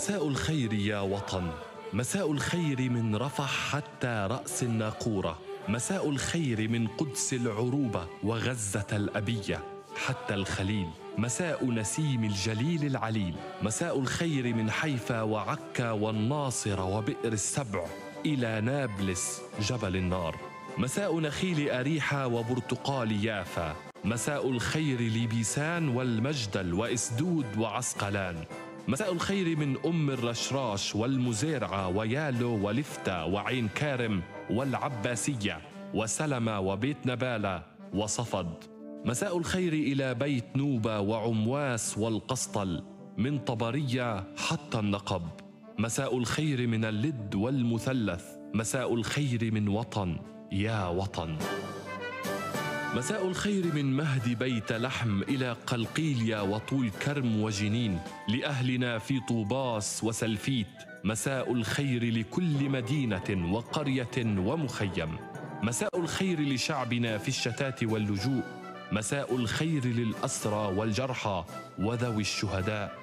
مساء الخير يا وطن. مساء الخير من رفح حتى رأس الناقورة. مساء الخير من قدس العروبة وغزة الأبية. حتى الخليل. مساء نسيم الجليل العليل. مساء الخير من حيفا وعكا والناصر وبئر السبع. إلى نابلس جبل النار. مساء نخيل أريحة وبرتقال يافا. مساء الخير لبيسان والمجدل وإسدود وعسقلان. مساء الخير من أم الرشراش والمزارعة ويالو ولفتة وعين كارم والعباسية وسلمة وبيت نبالة وصفد. مساء الخير إلى بيت نوبة وعمواس والقسطل من طبرية حتى النقب. مساء الخير من اللد والمثلث. مساء الخير من وطن. يا وطن. مساء الخير من مهد بيت لحم إلى قلقيليا وطول كرم وجنين لأهلنا في طوباس وسلفيت. مساء الخير لكل مدينة وقرية ومخيم. مساء الخير لشعبنا في الشتات واللجوء. مساء الخير للأسرى والجرحى وذوي الشهداء.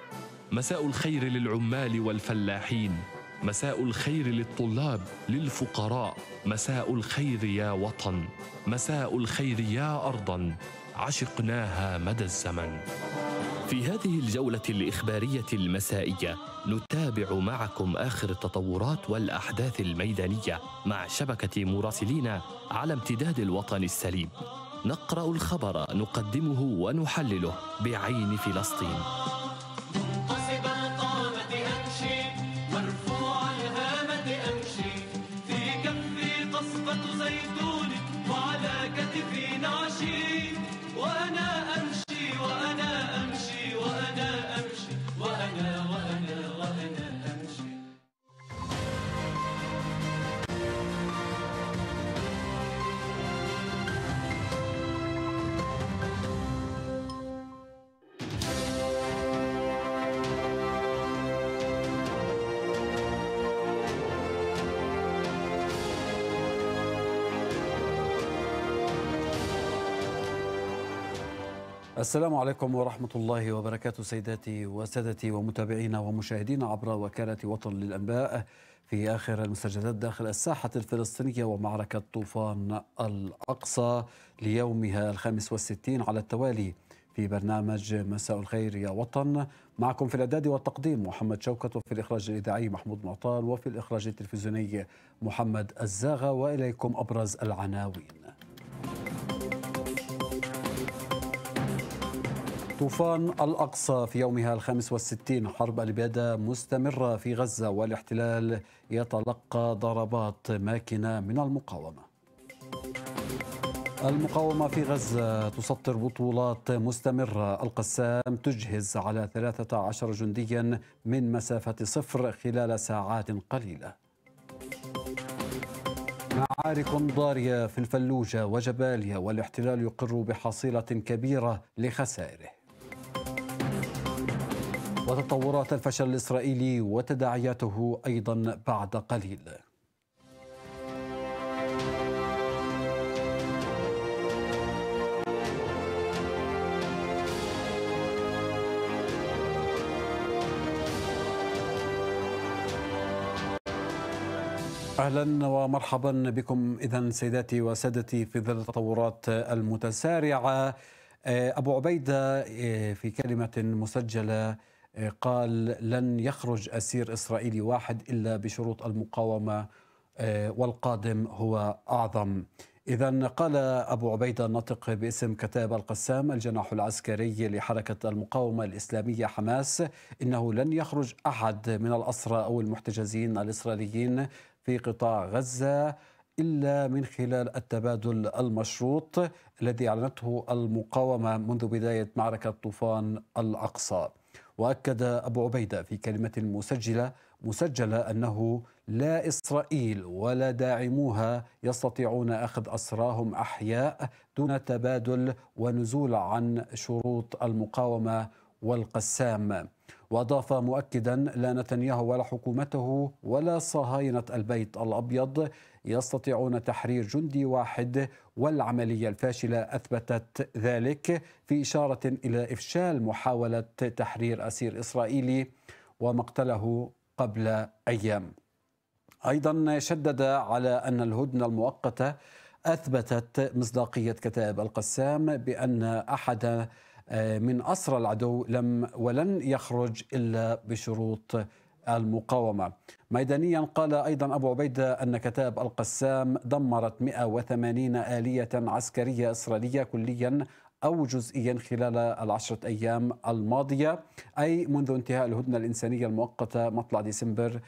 مساء الخير للعمال والفلاحين. مساء الخير للطلاب للفقراء مساء الخير يا وطن مساء الخير يا ارضا عشقناها مدى الزمن في هذه الجولة الإخبارية المسائية نتابع معكم آخر التطورات والأحداث الميدانية مع شبكة مراسلين على امتداد الوطن السليم. نقرأ الخبر نقدمه ونحلله بعين فلسطين. السلام عليكم ورحمة الله وبركاته سيداتي وسادتي ومتابعينا ومشاهدينا عبر وكالة وطن للأنباء في آخر المستجدات داخل الساحة الفلسطينية ومعركة طوفان الأقصى ليومها الخامس والستين على التوالي في برنامج مساء الخير يا وطن. معكم في الإعداد والتقديم محمد شوكت وفي الإخراج الإذاعي محمود معطال وفي الإخراج التلفزيوني محمد الزاغة وإليكم أبرز العناوين. طوفان الأقصى في يومها الخامس والستين حرب الإبادة مستمرة في غزة والاحتلال يتلقى ضربات ماكنة من المقاومة. المقاومة في غزة تسطر بطولات مستمرة. القسام تجهز على 13 جنديا من مسافة صفر خلال ساعات قليلة. معارك ضارية في الفلوجة وجباليا والاحتلال يقر بحصيلة كبيرة لخسائره. وتطورات الفشل الإسرائيلي وتداعياته أيضا بعد قليل. أهلا ومرحبا بكم. اذا سيداتي وسادتي في ظل التطورات المتسارعة أبو عبيدة في كلمة مسجلة. قال لن يخرج أسير إسرائيلي واحد إلا بشروط المقاومة والقادم هو أعظم. اذا قال أبو عبيدة الناطق باسم كتاب القسام الجناح العسكري لحركة المقاومة الإسلامية حماس إنه لن يخرج أحد من الأسرى أو المحتجزين الإسرائيليين في قطاع غزة إلا من خلال التبادل المشروط الذي أعلنته المقاومة منذ بداية معركة طوفان الأقصى. وأكد أبو عبيدة في كلمة مسجلة مسجلة أنه لا إسرائيل ولا داعموها يستطيعون أخذ أسراهم أحياء دون تبادل ونزول عن شروط المقاومة والقسام. وأضاف مؤكدا لا نتنياهو ولا حكومته ولا صهاينة البيت الأبيض يستطيعون تحرير جندي واحد والعملية الفاشلة أثبتت ذلك في إشارة إلى إفشال محاولة تحرير أسير إسرائيلي ومقتله قبل أيام. أيضا شدد على أن الهدنة المؤقتة أثبتت مصداقية كتائب القسام بأن أحد آه، من أسرى العدو لم ولن يخرج إلا بشروط المقاومة. ميدانيا قال أيضا أبو عبيدة أن كتائب القسام دمرت 180 آلية عسكرية إسرائيلية كليا أو جزئيا خلال العشرة أيام الماضية. أي منذ انتهاء الهدنة الإنسانية المؤقتة مطلع ديسمبر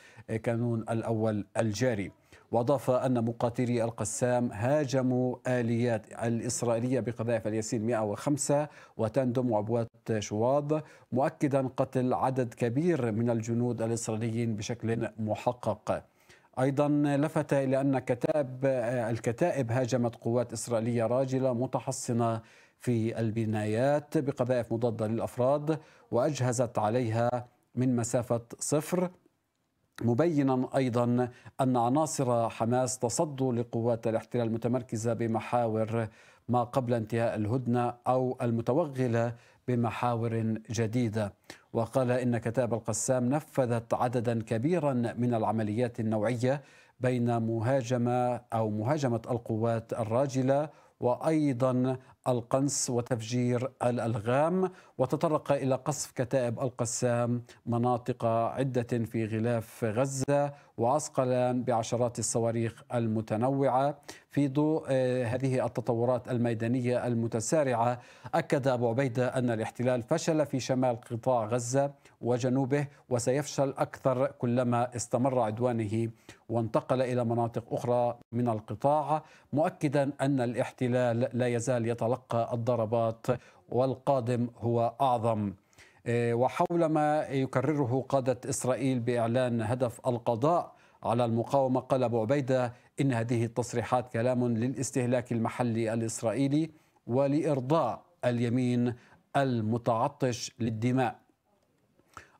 كانون الأول الجاري. وأضاف أن مقاتلي القسام هاجموا آليات الإسرائيلية بقذائف الياسين 105 وتندم وعبوات شواظ مؤكدا قتل عدد كبير من الجنود الإسرائيليين بشكل محقق. أيضا لفت إلى أن كتائب الكتائب هاجمت قوات إسرائيلية راجلة متحصنة في البنايات بقذائف مضادة للأفراد وأجهزت عليها من مسافة صفر مبينا أيضا أن عناصر حماس تصدوا لقوات الاحتلال المتمركزة بمحاور ما قبل انتهاء الهدنة أو المتوغلة بمحاور جديدة. وقال إن كتاب القسام نفذت عددا كبيرا من العمليات النوعية بين مهاجمة أو مهاجمة القوات الراجلة وأيضا القنص وتفجير الألغام وتطرق إلى قصف كتائب القسام مناطق عدة في غلاف غزة وعسقلان بعشرات الصواريخ المتنوعة. في ضوء آه، هذه التطورات الميدانية المتسارعة أكد أبو عبيدة أن الاحتلال فشل في شمال قطاع غزة وجنوبه وسيفشل أكثر كلما استمر عدوانه وانتقل إلى مناطق أخرى من القطاع مؤكدا أن الاحتلال لا يزال يتلقى الضربات والقادم هو أعظم. آه، وحول ما يكرره قادة إسرائيل بإعلان هدف القضاء على المقاومة قال أبو عبيدة إن هذه التصريحات كلام للاستهلاك المحلي الإسرائيلي ولإرضاء اليمين المتعطش للدماء.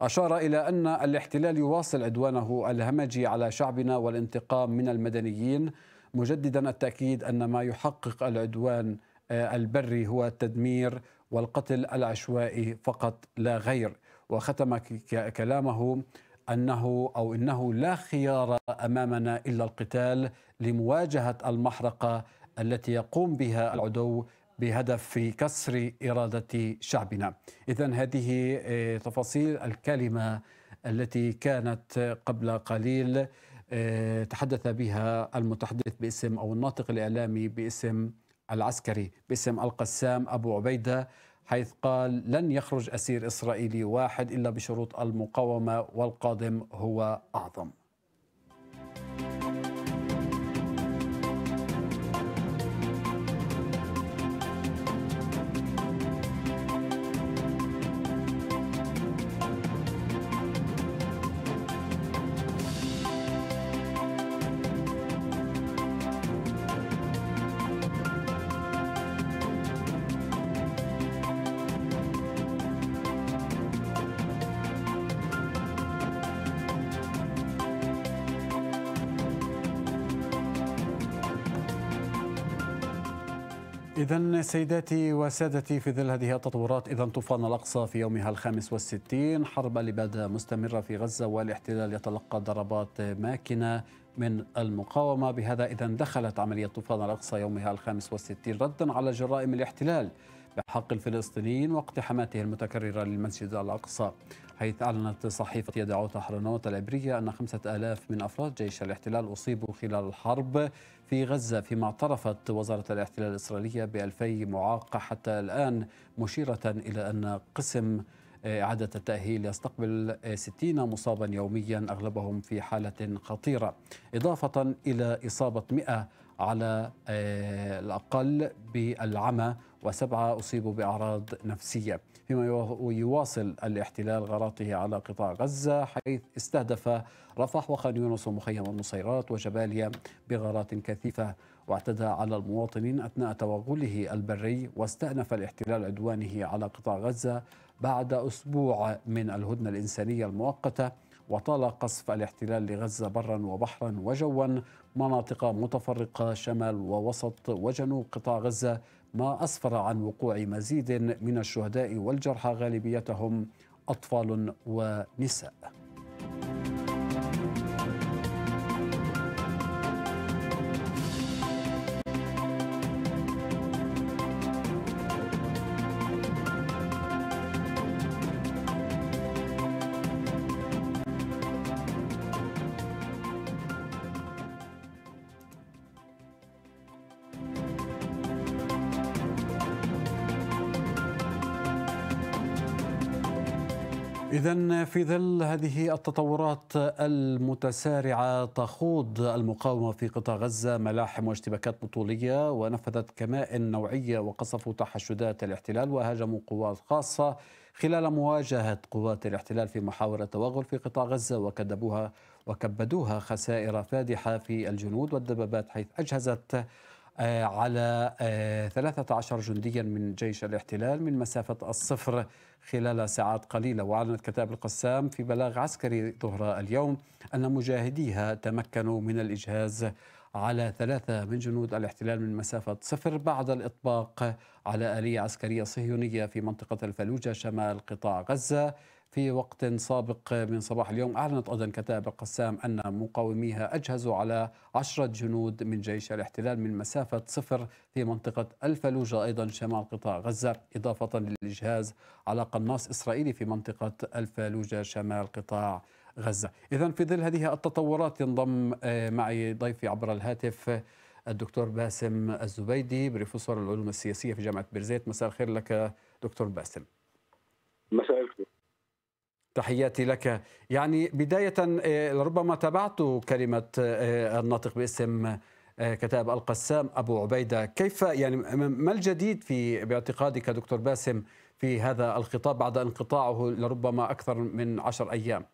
أشار إلى أن الاحتلال يواصل عدوانه الهمجي على شعبنا والانتقام من المدنيين مجددا التأكيد أن ما يحقق العدوان البري هو التدمير والقتل العشوائي فقط لا غير وختم كلامه أنه أو إنه لا خيار أمامنا إلا القتال لمواجهة المحرقة التي يقوم بها العدو بهدف كسر إرادة شعبنا. اذا هذه آه، تفاصيل الكلمة التي كانت قبل قليل آه، تحدث بها المتحدث باسم أو الناطق الإعلامي باسم العسكري باسم القسام أبو عبيدة حيث قال لن يخرج أسير إسرائيلي واحد إلا بشروط المقاومة والقادم هو أعظم. إذا سيداتي وسادتي في ظل هذه التطورات إذا طوفان الأقصى في يومها الخامس والستين حرب الإبادة مستمرة في غزة والاحتلال يتلقى ضربات ماكنة من المقاومة. بهذا إذا دخلت عملية طوفان الأقصى يومها الخامس والستين ردا على جرائم الاحتلال بحق الفلسطينيين واقتحاماته المتكررة للمسجد الأقصى. حيث أعلنت صحيفة يدعوت حرنوت العبرية أن خمسة آلاف من أفراد جيش الاحتلال أصيبوا خلال الحرب. في غزة فيما اعترفت وزارة الاحتلال الإسرائيلية بألفي معاق حتى الآن مشيرة إلى أن قسم إعادة التأهيل يستقبل 60 مصابا يوميا أغلبهم في حالة خطيرة إضافة إلى إصابة 100 على آه، الأقل بالعمى وسبعة أصيبوا بأعراض نفسية. فيما يواصل الاحتلال غاراته على قطاع غزة حيث استهدف رفح وخان يونس ومخيم النصيرات وجباليا بغارات كثيفة واعتدى على المواطنين أثناء توغله البري واستأنف الاحتلال عدوانه على قطاع غزة بعد أسبوع من الهدنة الإنسانية المؤقتة وطال قصف الاحتلال لغزة برا وبحرا وجوا مناطق متفرقة شمال ووسط وجنوب قطاع غزة ما أسفر عن وقوع مزيد من الشهداء والجرحى غالبيتهم أطفال ونساء. إذا في ظل هذه التطورات المتسارعة تخوض المقاومة في قطاع غزة ملاحم واشتباكات بطولية ونفذت كمائن نوعية وقصفوا تحشدات الاحتلال وهاجموا قوات خاصة خلال مواجهة قوات الاحتلال في محاولة توغل في قطاع غزة وكذبوها وكبدوها خسائر فادحة في الجنود والدبابات حيث أجهزت على 13 آه، جنديا من جيش الاحتلال من مسافة الصفر خلال ساعات قليلة. وأعلنت كتاب القسام في بلاغ عسكري ظهر اليوم أن مجاهديها تمكنوا من الإجهاز على ثلاثة من جنود الاحتلال من مسافة صفر بعد الإطباق على آلية عسكرية صهيونية في منطقة الفلوجة شمال قطاع غزة. في وقت سابق من صباح اليوم أعلنت أيضا كتائب القسام أن مقاوميها أجهزوا على عشرة جنود من جيش الاحتلال من مسافة صفر في منطقة الفلوجة أيضا شمال قطاع غزة إضافة للإجهاز على قناص إسرائيلي في منطقة الفلوجة شمال قطاع غزة. إذا في ظل هذه التطورات ينضم آه، معي ضيفي عبر الهاتف الدكتور باسم الزبيدي بروفيسور العلوم السياسية في جامعة بيرزيت. مساء الخير لك دكتور باسم. مساء الخير. تحياتي لك. يعني بداية آه، ربما تابعت كلمة آه، الناطق باسم آه، كتاب القسام أبو عبيدة. كيف يعني ما الجديد في باعتقادك دكتور باسم في هذا الخطاب بعد انقطاعه لربما أكثر من عشر أيام؟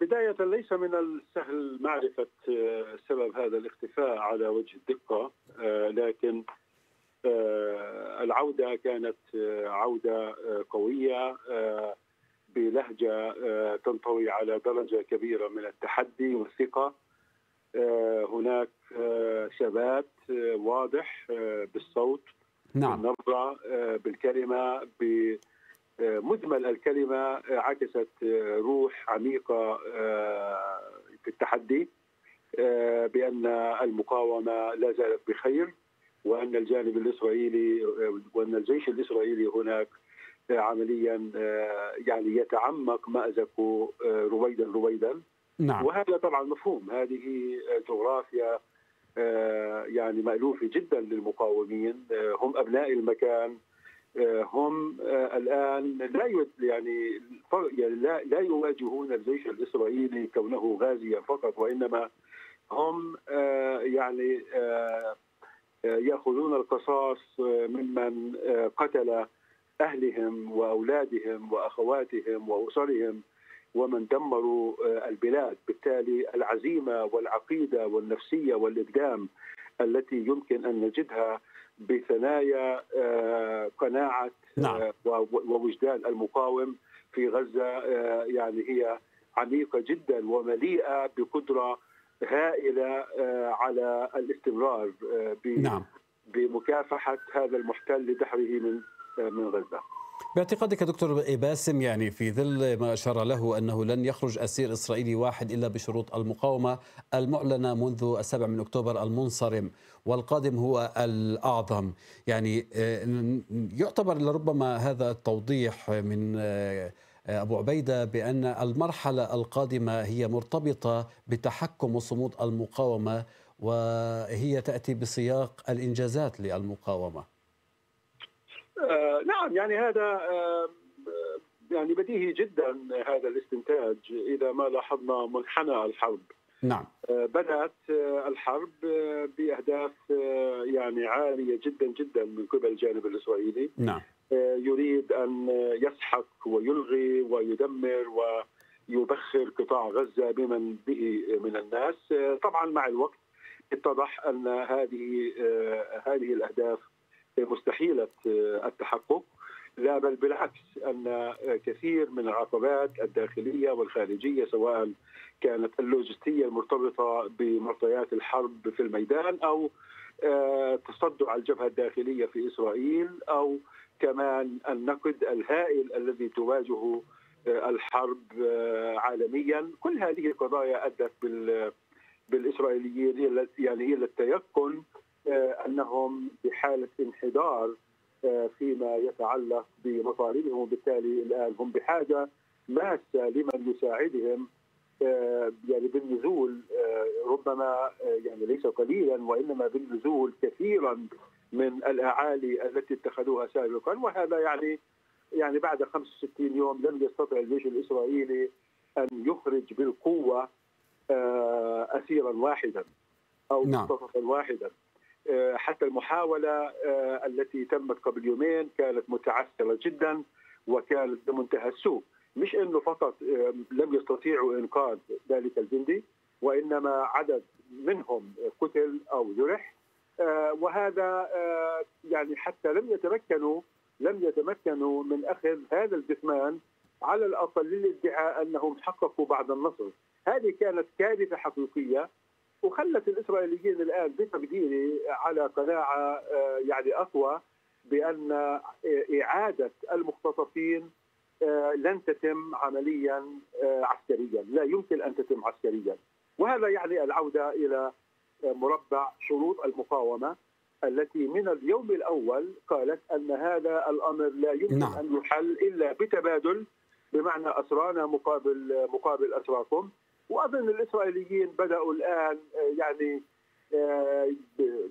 بداية ليس من السهل معرفة سبب هذا الاختفاء على وجه الدقة لكن آه، العودة كانت آه، عودة آه، قوية بلهجة تنطوي على درجة كبيرة من التحدي والثقة. هناك ثبات واضح بالصوت نعم. بالنبره بالكلمة بمجمل الكلمة عكست روح عميقة في التحدي بأن المقاومة لا زالت بخير. وأن الجانب الإسرائيلي وأن الجيش الإسرائيلي هناك عمليا يعني يتعمق مازقه رويدا رويدا. نعم. وهذا طبعا مفهوم. هذه جغرافيا يعني مألوفة جدا للمقاومين. هم أبناء المكان. هم الآن لا يعني يعني لا, لا يواجهون الجيش الإسرائيلي كونه غازيا فقط وإنما هم يعني يأخذون القصاص ممن قتل أهلهم وأولادهم وأخواتهم وأسرهم ومن دمروا البلاد بالتالي العزيمة والعقيدة والنفسية والإقدام التي يمكن أن نجدها بثنايا قناعة نعم. ووجدان المقاوم في غزة يعني هي عميقة جدا ومليئة بقدرة هائلة آه، على الاستمرار آه، نعم. بمكافحة هذا المحتل لدحره من آه، من غزة. باعتقادك دكتور باسم يعني في ظل ما أشار له أنه لن يخرج أسير إسرائيلي واحد إلا بشروط المقاومة المعلنة منذ السابع من أكتوبر المنصرم والقادم هو الأعظم يعني يعتبر لربما هذا التوضيح من أبو عبيدة بأن المرحلة القادمة هي مرتبطة بتحكم وصمود المقاومة وهي تأتي بسياق الإنجازات للمقاومة. آه نعم يعني هذا آه يعني بديهي جدا هذا الاستنتاج إذا ما لاحظنا منحنى الحرب. نعم. آه بدأت آه الحرب آه بأهداف يعني عالية جدا جدا من قبل الجانب الإسرائيلي. نعم. يريد أن يسحق ويلغي ويدمر ويبخر قطاع غزة بمن به من الناس. طبعا مع الوقت اتضح أن هذه هذه الأهداف مستحيلة التحقق. لا بل بالعكس أن كثير من العقبات الداخلية والخارجية سواء كانت اللوجستية المرتبطة بمعطيات الحرب في الميدان أو تصدع الجبهة الداخلية في إسرائيل أو كمان النقد الهائل الذي تواجهه آه، الحرب آه، عالميا. كل هذه القضايا أدت بالإسرائيليين يعني إلى التيقن آه، أنهم بحالة انحدار فيما يتعلق بمطالبهم وبالتالي الآن هم بحاجة ماسة لمن يساعدهم يعني بالنزول ربما يعني ليس قليلا وإنما بالنزول كثيرا من الأعالي التي اتخذوها سابقا. وهذا يعني يعني بعد 65 يوم لم يستطع الجيش الإسرائيلي أن يخرج بالقوة آه، اسيرا واحدا أو نعم. واحدا. آه، حتى المحاولة آه، التي تمت قبل يومين كانت متعثره جدا وكانت بمنتهى السوء. مش إنه فقط آه، لم يستطيعوا إنقاذ ذلك الجندي وإنما عدد منهم قتل أو جرح. آه، وهذا آه، يعني حتى لم يتمكنوا لم يتمكنوا من أخذ هذا الجثمان على الأقل للادعاء أنهم حققوا بعض النصر. هذه كانت كارثة حقيقية وخلت الإسرائيليين الآن بتقديري على قناعة آه، يعني أقوى بأن آه، إعادة المختطفين آه، لن تتم عمليا عسكريا، لا يمكن أن تتم عسكريا. وهذا يعني العودة إلى مربع شروط المقاومة التي من اليوم الأول قالت أن هذا الأمر لا يمكن نعم. أن يحل إلا بتبادل بمعنى أسرانا مقابل مقابل اسراكم وأظن الإسرائيليين بدأوا الآن آه، يعني آه،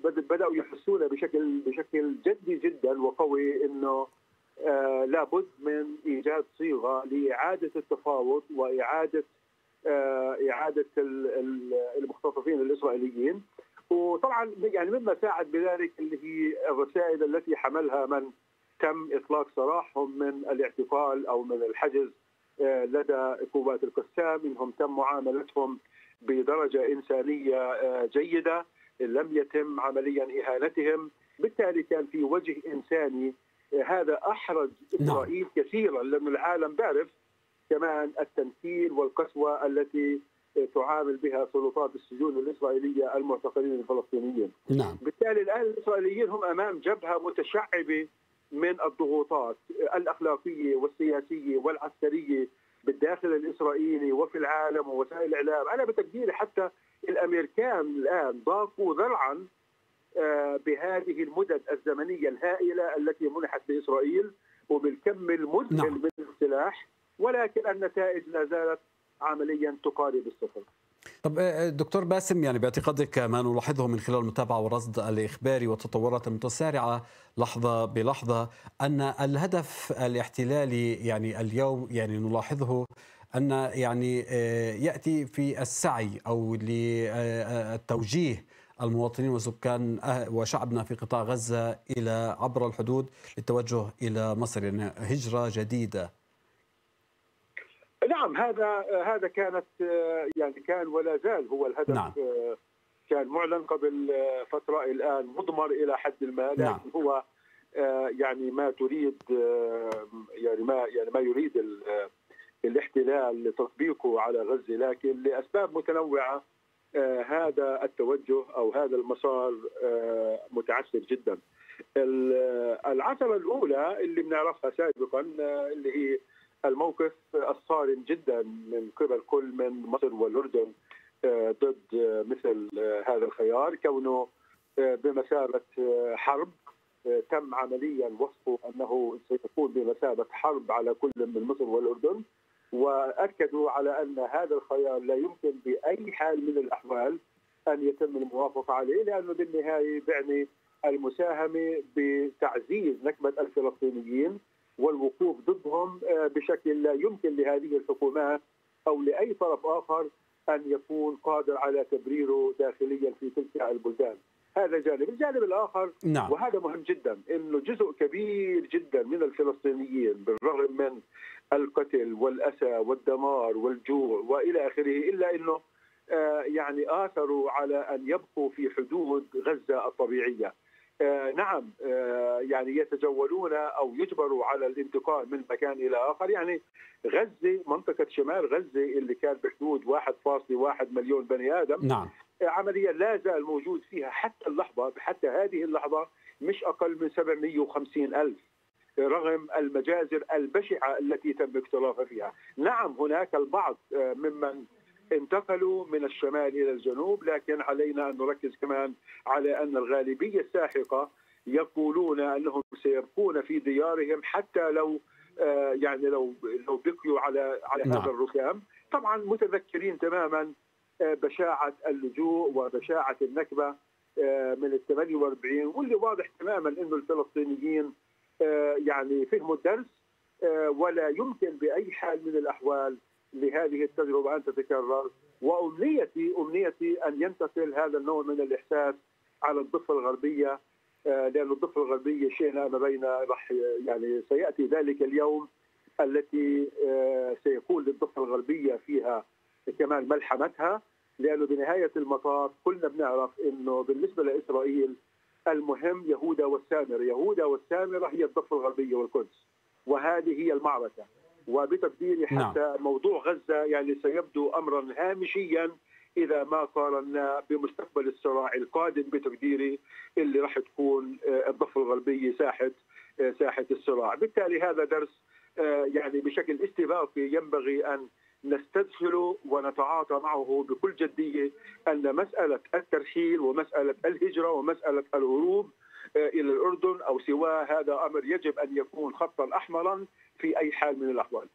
بد- بدأوا يحسون بشكل بشكل جدي جدا وقوي إنه آه، لابد من إيجاد صيغة لإعادة التفاوض وإعادة إعادة ال- ال- المختطفين الإسرائيليين. وطبعا يعني مما ساعد بذلك اللي هي الرسائل التي حملها من تم إطلاق سراحهم من الاعتقال أو من الحجز لدى قوات القسام إنهم تم معاملتهم بدرجة إنسانية آه، جيدة لم يتم عمليا إهانتهم بالتالي كان في وجه إنساني آه، هذا أحرج نعم. إسرائيل كثيرا لأنه العالم بيعرف كمان التمثيل والقسوة التي آه، تعامل بها سلطات السجون الإسرائيلية المعتقلين الفلسطينيين. نعم بالتالي الآن الإسرائيليين هم أمام جبهة متشعبة من الضغوطات الأخلاقية والسياسية والعسكرية بالداخل الإسرائيلي وفي العالم ووسائل الإعلام، أنا بتقديري حتى الأمريكان الآن ضاقوا ذرعا آه، بهذه المدد الزمنية الهائلة التي منحت لاسرائيل وبالكم المذهل نعم. من السلاح ولكن النتائج لا زالت عمليا تقارب الصفر. طب آه، دكتور باسم يعني باعتقادك ما نلاحظه من خلال المتابعة والرصد الإخباري والتطورات المتسارعة لحظة بلحظة أن الهدف الاحتلالي يعني اليوم يعني نلاحظه أن يعني آه، يأتي في السعي أو للتوجيه المواطنين وسكان وشعبنا في قطاع غزة إلى عبر الحدود للتوجه إلى مصر. يعني هجرة جديدة. نعم هذا هذا كانت يعني كان ولا زال هو الهدف نعم. كان معلن قبل فترة الآن مضمر إلى حد ما لكن نعم. هو يعني ما تريد يعني ما يعني ما يريد ال- الاحتلال لتطبيقه على غزة لكن لأسباب متنوعة هذا التوجه أو هذا المسار متعثر جدا. ال- العثرة الأولى اللي بنعرفها سابقا اللي هي الموقف الصارم جدا من قبل كل من مصر والأردن آه، ضد آه، مثل آه، هذا الخيار. كونه بمثابة حرب تم عمليا وصفه أنه سيكون بمثابة حرب على كل من مصر والأردن. وأكدوا على أن هذا الخيار لا يمكن بأي حال من الأحوال أن يتم الموافقة عليه لأنه بالنهاية بيعني المساهمة بتعزيز نكبة الفلسطينيين. والوقوف ضدهم آه، بشكل لا يمكن لهذه الحكومات أو لأي طرف آخر أن يكون قادر على تبريره داخليا في تلك البلدان. هذا جانب، الجانب الآخر نعم وهذا مهم جدا إنه جزء كبير جدا من الفلسطينيين بالرغم من القتل والأسى والدمار والجوع وإلى آخره إلا إنه آه، يعني آثروا على أن يبقوا في حدود غزة الطبيعية. آه، نعم آه، يعني يتجولون أو يجبروا على الانتقال من مكان إلى آخر. يعني غزة منطقة شمال غزة اللي كان بحدود 1.1 مليون بني آدم نعم. عمليا لا زال موجود فيها حتى اللحظة حتى هذه اللحظة مش أقل من 750 ألف رغم المجازر البشعة التي تم اختلافها فيها. نعم هناك البعض آه، ممن انتقلوا من الشمال إلى الجنوب لكن علينا أن نركز كمان على أن الغالبية الساحقة يقولون أنهم سيبقون في ديارهم حتى لو آه، يعني لو لو بقيوا على على نعم. هذا الركام طبعا متذكرين تماما بشاعة اللجوء وبشاعة النكبة آه، من ال 48 واللي واضح تماما إنه الفلسطينيين آه، يعني فهموا الدرس ولا يمكن بأي حال من الأحوال لهذه التجربة ان تتكرر وامنيتي أمنيتي أن ينتقل هذا النوع من الإحساس على الضفة الغربية لأن الضفة الغربية شئنا ما بين راح يعني سيأتي ذلك اليوم التي سيكون للضفة الغربية فيها كمان ملحمتها لأنه بنهاية المطاف كلنا بنعرف أنه بالنسبة لإسرائيل المهم يهودا والسامرة يهودا والسامرة هي الضفة الغربية والقدس وهذه هي المعركة. وبتقديري نعم. حتى نعم. موضوع غزة يعني سيبدو أمرا هامشيا إذا ما قارنا بمستقبل الصراع القادم بتقديري اللي راح تكون آه، الضفه الغربيه ساحة آه، ساحة الصراع، بالتالي هذا درس آه، يعني بشكل استباقي ينبغي أن نستدخله ونتعاطى معه بكل جدية أن مسألة الترحيل ومسألة الهجرة ومسألة الهروب إلى الأردن أو سواه هذا أمر يجب أن يكون خطا احمرا في أي حال من الأحوال.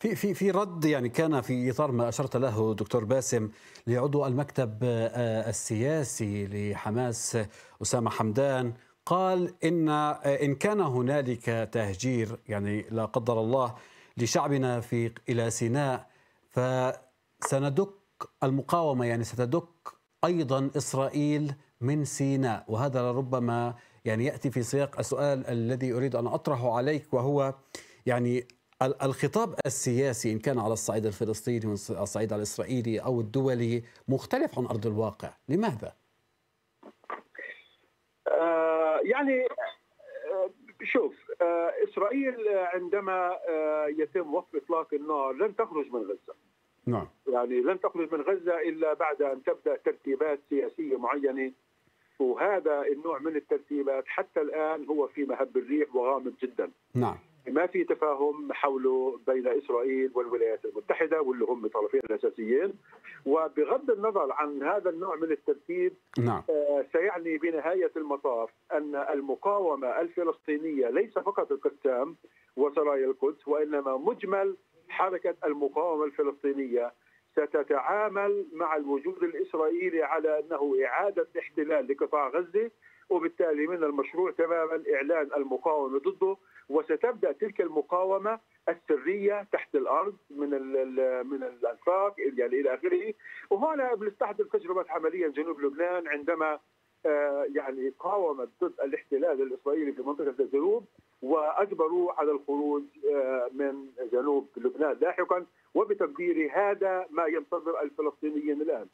في في في رد يعني كان في إطار ما أشرت له دكتور باسم لعضو المكتب آه، السياسي لحماس أسامة حمدان قال إن آه، إن كان هنالك تهجير يعني لا قدر الله لشعبنا في إلى سيناء فسندك المقاومة يعني ستدك أيضا إسرائيل من سيناء وهذا لربما يعني يأتي في سياق السؤال الذي أريد أن أطرحه عليك وهو يعني الخطاب السياسي إن كان على الصعيد الفلسطيني والصعيد الإسرائيلي أو الدولي مختلف عن أرض الواقع لماذا؟ آه يعني آه شوف آه إسرائيل عندما آه يتم وقف إطلاق النار لن تخرج من غزة. نعم. يعني لن تخرج من غزة إلا بعد أن تبدأ ترتيبات سياسية معينة وهذا النوع من الترتيبات حتى الآن هو في مهب الريح وغامض جدا. نعم. ما في تفاهم حوله بين إسرائيل والولايات المتحدة واللي هم طرفين الاساسيين وبغض النظر عن هذا النوع من الترتيب نعم. آه سيعني بنهاية المطاف أن المقاومة الفلسطينية ليس فقط القسام وسرايا القدس وإنما مجمل حركة المقاومة الفلسطينية ستتعامل مع الوجود الإسرائيلي على أنه إعادة احتلال لقطاع غزة وبالتالي من المشروع تماما إعلان المقاومة ضده وستبدأ تلك المقاومة السرية تحت الأرض من من الأنفاق يعني إلى آخره. وهنا بنستحضر تجربة عمليا جنوب لبنان عندما آه، يعني قاومت ضد الاحتلال الإسرائيلي في منطقة الجنوب وأجبروا على الخروج آه، من جنوب لبنان لاحقا وبتقديري هذا ما ينتظر الفلسطينيين الآن.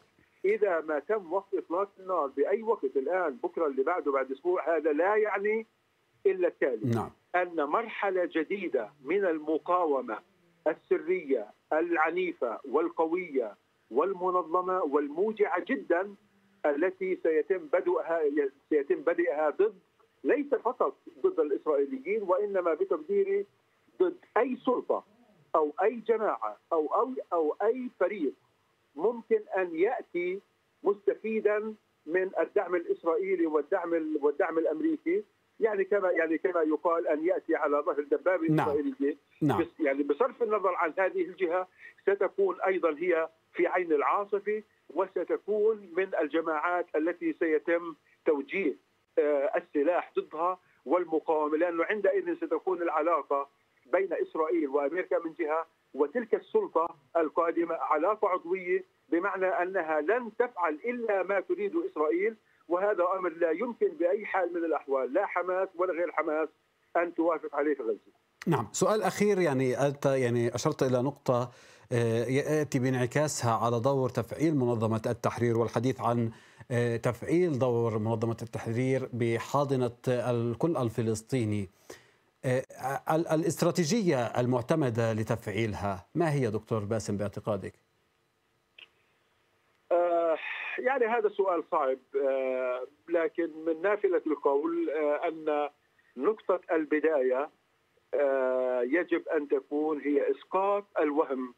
إذا ما تم وقف إطلاق النار بأي وقت الآن بكرة اللي بعده بعد أسبوع هذا لا يعني إلا التالي. نعم. أن مرحلة جديدة من المقاومة السرية العنيفة والقوية والمنظمة والموجعة جدا التي سيتم بدءها سيتم بدءها ضد ليس فقط ضد الإسرائيليين وإنما بتقديري ضد أي سلطة أو أي جماعة أو أو أو أي فريق ممكن أن يأتي مستفيدا من الدعم الإسرائيلي والدعم والدعم الأمريكي. يعني كما يعني كما يقال أن يأتي على ظهر دبابة نعم. إسرائيلية نعم. يعني بصرف النظر عن هذه الجهة ستكون أيضا هي في عين العاصفة وستكون من الجماعات التي سيتم توجيه آه، السلاح ضدها والمقاومة لأنه عندئذ ستكون العلاقة بين إسرائيل وأمريكا من جهة وتلك السلطة القادمة علاقة عضوية بمعنى أنها لن تفعل إلا ما تريد إسرائيل وهذا أمر لا يمكن بأي حال من الأحوال لا حماس ولا غير حماس أن توافق عليه في غزة. نعم، سؤال أخير يعني أنت يعني أشرت إلى نقطة آه، يأتي بانعكاسها على دور تفعيل منظمة التحرير والحديث عن آه، تفعيل دور منظمة التحرير بحاضنة الكل الفلسطيني. آه، الاستراتيجية المعتمدة لتفعيلها ما هي دكتور باسم باعتقادك؟ يعني هذا سؤال صعب آه، لكن من نافلة القول آه، أن نقطة البداية آه، يجب أن تكون هي إسقاط الوهم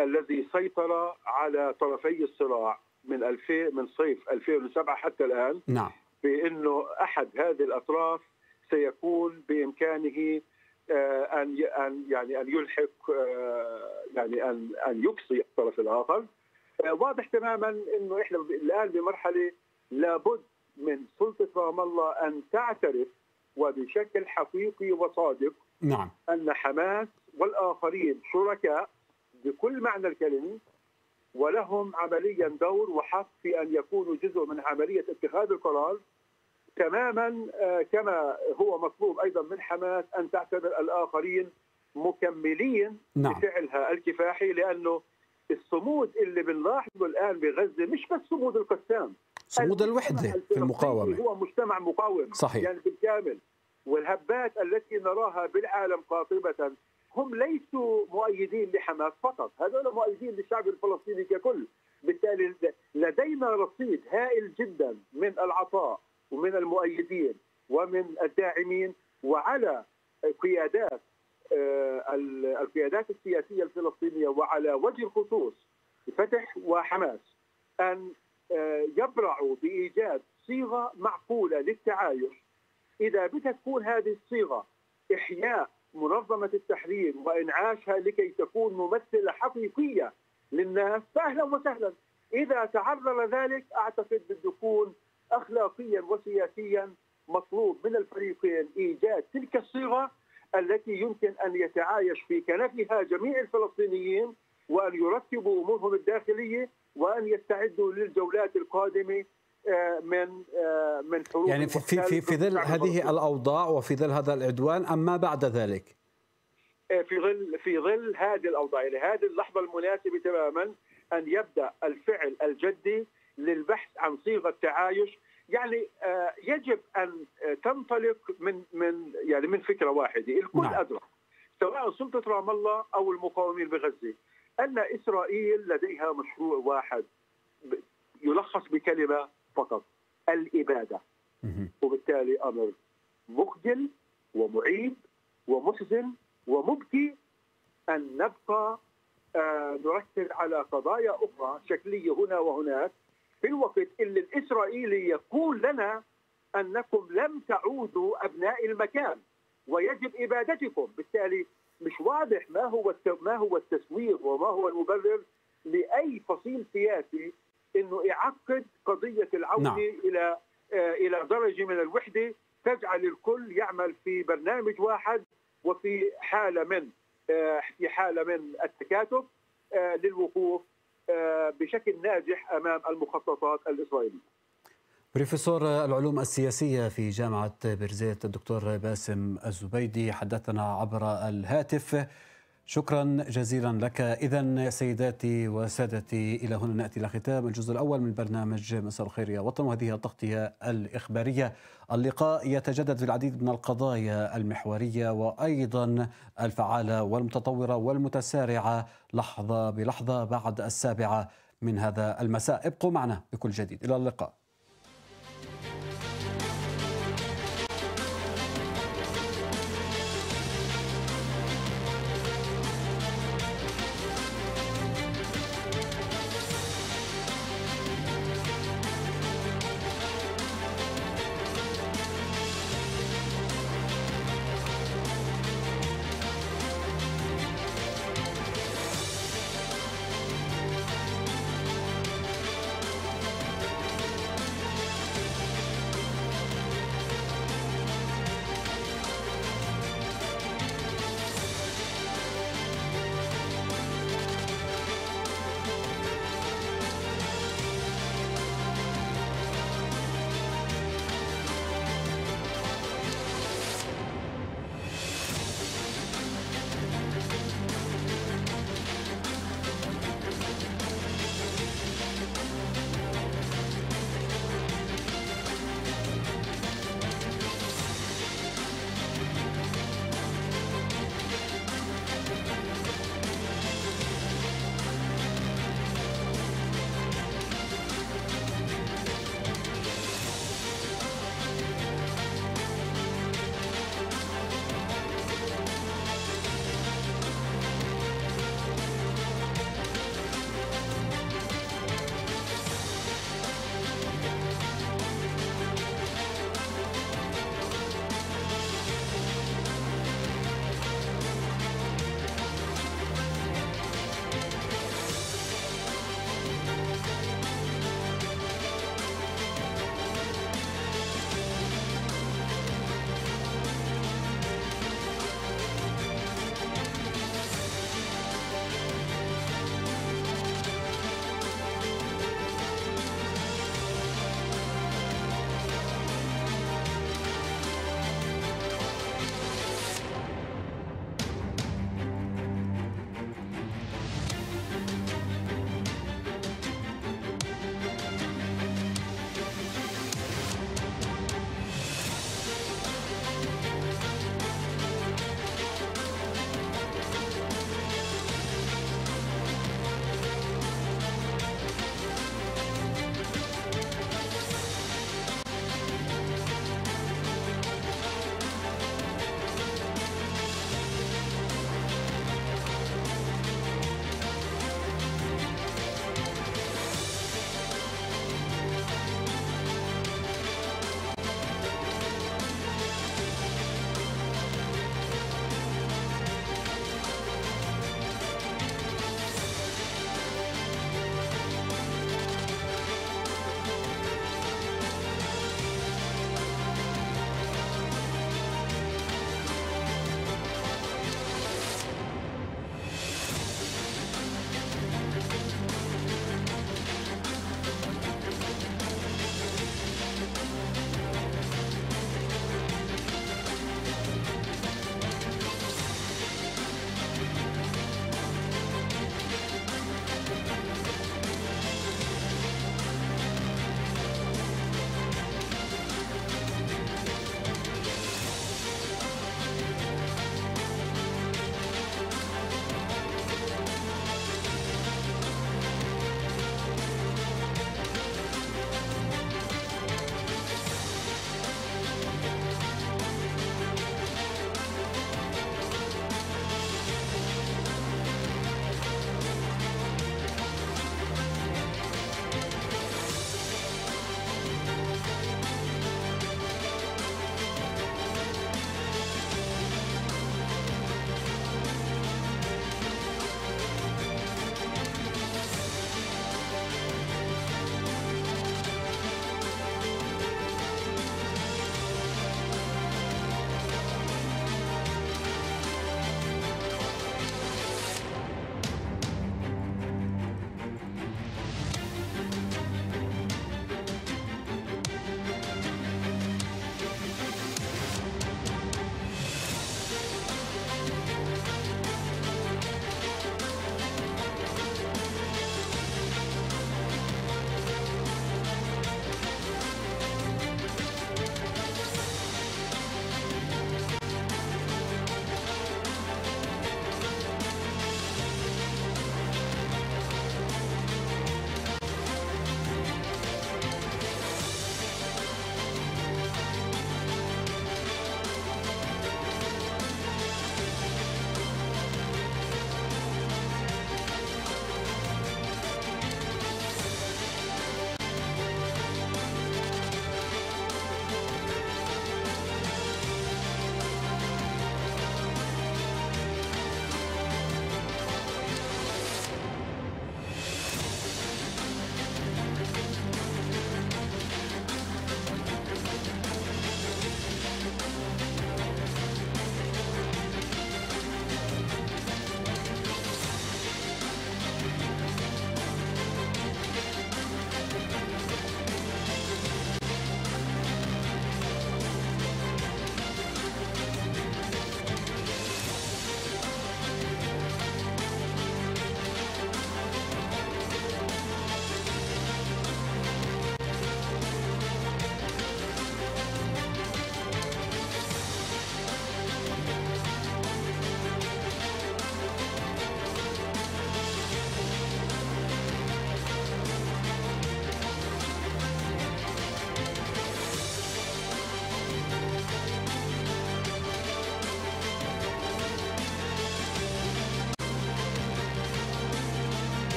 الذي سيطر على طرفي الصراع من 2000 من صيف 2007 حتى الآن. نعم. بأنه أحد هذه الأطراف سيكون بإمكانه أن أن يعني أن يلحق يعني أن أن يقصي الطرف الآخر. آه، واضح تماما إنه إحنا الآن بمرحلة لابد من سلطة رام الله أن تعترف وبشكل حقيقي وصادق نعم أن حماس والآخرين شركاء بكل معنى الكلمة ولهم عمليا دور وحق في أن يكونوا جزء من عملية اتخاذ القرار تماما آه، كما هو مطلوب أيضا من حماس أن تعتبر الآخرين مكملين نعم. لفعلها الكفاحي لأنه الصمود اللي بنلاحظه الآن بغزة مش بس صمود القسام. صمود الوحدة في المقاومة. هو مجتمع مقاوم صحيح. يعني بالكامل. والهبات التي نراها بالعالم قاطبة هم ليسوا مؤيدين لحماس فقط. هذول مؤيدين للشعب الفلسطيني ككل. بالتالي لدينا رصيد هائل جدا من العطاء ومن المؤيدين ومن الداعمين وعلى قيادات القيادات السياسية الفلسطينية وعلى وجه الخصوص فتح وحماس أن آه، يبرعوا بإيجاد صيغة معقولة للتعايش. إذا بدها تكون هذه الصيغة إحياء منظمة التحرير وإنعاشها لكي تكون ممثلة حقيقية للناس فاهلا وسهلا. إذا تعرض ذلك أعتقد بده يكون اخلاقيا وسياسيا مطلوب من الفريقين إيجاد تلك الصيغة التي يمكن أن يتعايش في كنفها جميع الفلسطينيين وأن يرتبوا أمورهم الداخلية وأن يستعدوا للجولات القادمة آه، من آه، من حروب يعني في في في ظل هذه الأوضاع وفي ظل هذا العدوان أم ما بعد ذلك؟ آه، في ظل في ظل هذه الأوضاع يعني هذه اللحظة المناسبة تماما أن يبدأ الفعل الجدي للبحث عن صيغة تعايش يعني يجب أن تنطلق من من يعني من فكرة واحدة. الكل نعم. أدرك سواء سلطة رام الله أو المقاومين بغزة أن إسرائيل لديها مشروع واحد يلخص بكلمة فقط الإبادة. وبالتالي أمر مخجل ومعيب ومحزن ومبكي أن نبقى آه نركز على قضايا أخرى شكلية هنا وهناك. في الوقت اللي الإسرائيلي يقول لنا أنكم لم تعودوا أبناء المكان ويجب إبادتكم بالتالي مش واضح ما هو ما هو التسويق وما هو المبرر لأي فصيل سياسي إنه يعقد قضية العودة نعم. إلى آه إلى درجة من الوحدة تجعل الكل يعمل في برنامج واحد وفي حالة من آه في حالة من التكاتف آه للوقوف بشكل ناجح أمام المخططات الإسرائيلية. بروفيسور العلوم السياسية في جامعة بيرزيت الدكتور باسم الزبيدي حدثنا عبر الهاتف شكرا جزيلا لك. إذا سيداتي وسادتي إلى هنا نأتي إلى ختام الجزء الأول من برنامج مساء الخير يا وطن. وهذه التغطية الإخبارية. اللقاء يتجدد في العديد من القضايا المحورية وأيضا الفعالة والمتطورة والمتسارعة لحظة بلحظة بعد السابعة من هذا المساء. ابقوا معنا بكل جديد. إلى اللقاء.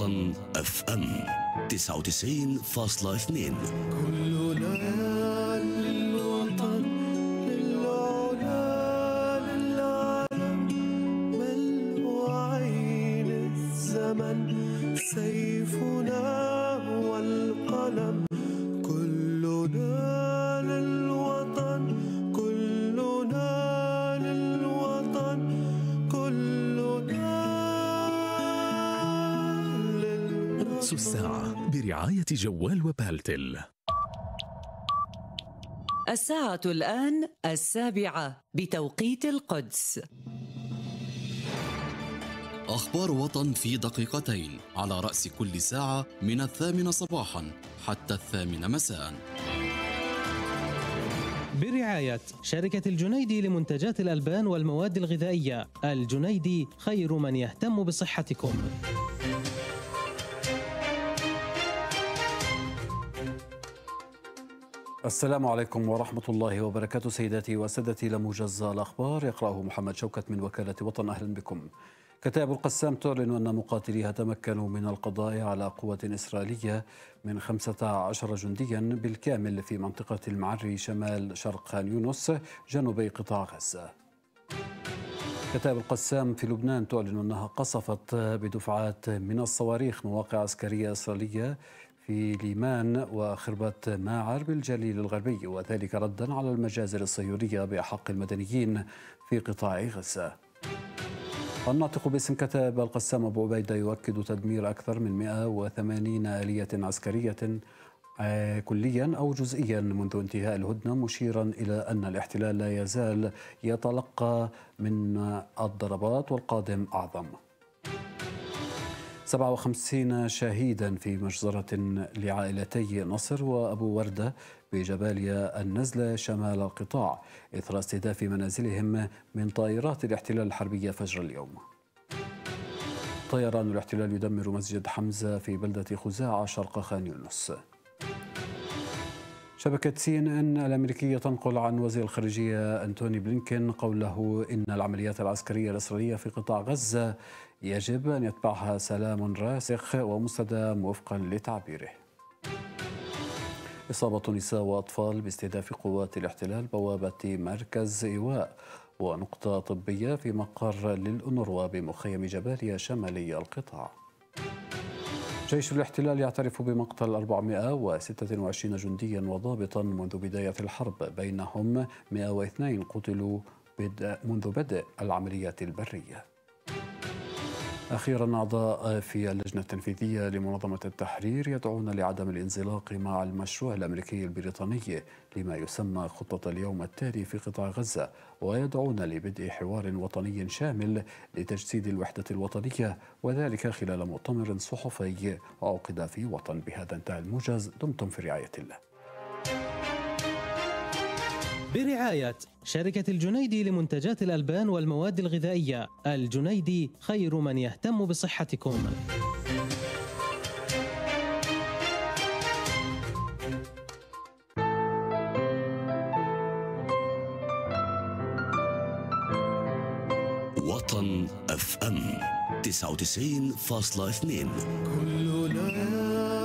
وطن اف ام 99.2 رأس الساعة برعاية جوال وبالتل. الساعة الآن السابعة بتوقيت القدس. أخبار وطن في دقيقتين على رأس كل ساعة من الثامنة صباحا حتى الثامنة مساء. برعاية شركة الجنيدي لمنتجات الألبان والمواد الغذائية. الجنيدي خير من يهتم بصحتكم. السلام عليكم ورحمة الله وبركاته سيداتي وسادتي. لموجز الأخبار يقرأه محمد شوكت من وكالة وطن. أهلا بكم. كتاب القسام تعلن أن مقاتليها تمكنوا من القضاء على قوة إسرائيلية من 15 جنديا بالكامل في منطقة المعري شمال شرق خان يونس جنوبي قطاع غزة. كتاب القسام في لبنان تعلن أنها قصفت بدفعات من الصواريخ مواقع عسكرية إسرائيلية في ليمان وخربة ماعر بالجليل الغربي وذلك ردا على المجازر الصهيونية بحق المدنيين في قطاع غزة. الناطق باسم كتاب القسام أبو عبيدة يؤكد تدمير أكثر من 180 آلية عسكرية آه، كليا أو جزئيا منذ انتهاء الهدنة مشيرا إلى أن الاحتلال لا يزال يتلقى من الضربات والقادم أعظم. 57 شهيدا في مجزرة لعائلتي نصر وأبو وردة بجباليا النزلة شمال القطاع إثر استهداف منازلهم من طائرات الاحتلال الحربية فجر اليوم. طيران الاحتلال يدمر مسجد حمزة في بلدة خزاعة شرق خان يونس. شبكة سي إن إن الأمريكية تنقل عن وزير الخارجية أنتوني بلينكين قوله إن العمليات العسكرية الإسرائيلية في قطاع غزة يجب أن يتبعها سلام راسخ ومستدام وفقا لتعبيره. إصابة نساء وأطفال باستهداف قوات الاحتلال بوابة مركز إيواء ونقطة طبية في مقر للأنروا بمخيم جباليا شمالي القطاع. جيش الاحتلال يعترف بمقتل 426 جنديا وضابطا منذ بداية الحرب. بينهم 102 قتلوا منذ بدء العمليات البرية. أخيرا أعضاء في اللجنة التنفيذية لمنظمة التحرير يدعون لعدم الانزلاق مع المشروع الأمريكي البريطاني لما يسمى خطة اليوم التالي في قطاع غزة ويدعون لبدء حوار وطني شامل لتجسيد الوحدة الوطنية وذلك خلال مؤتمر صحفي عقد في وطن بهذا انتهى الموجز دمتم في رعاية الله. برعاية شركة الجنيدي لمنتجات الألبان والمواد الغذائية. الجنيدي خير من يهتم بصحتكم. وطن أف أم 99.2 كلنا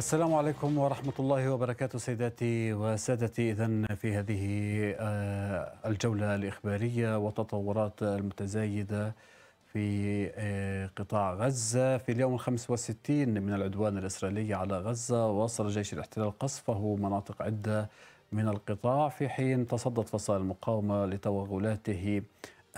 السلام عليكم ورحمة الله وبركاته سيداتي وسادتي. إذا في هذه آه، الجولة الإخبارية والتطورات المتزايدة في آه، قطاع غزة. في اليوم الخامس والستين من العدوان الإسرائيلي على غزة واصل جيش الاحتلال قصفه مناطق عدة من القطاع في حين تصدت فصائل المقاومة لتوغلاته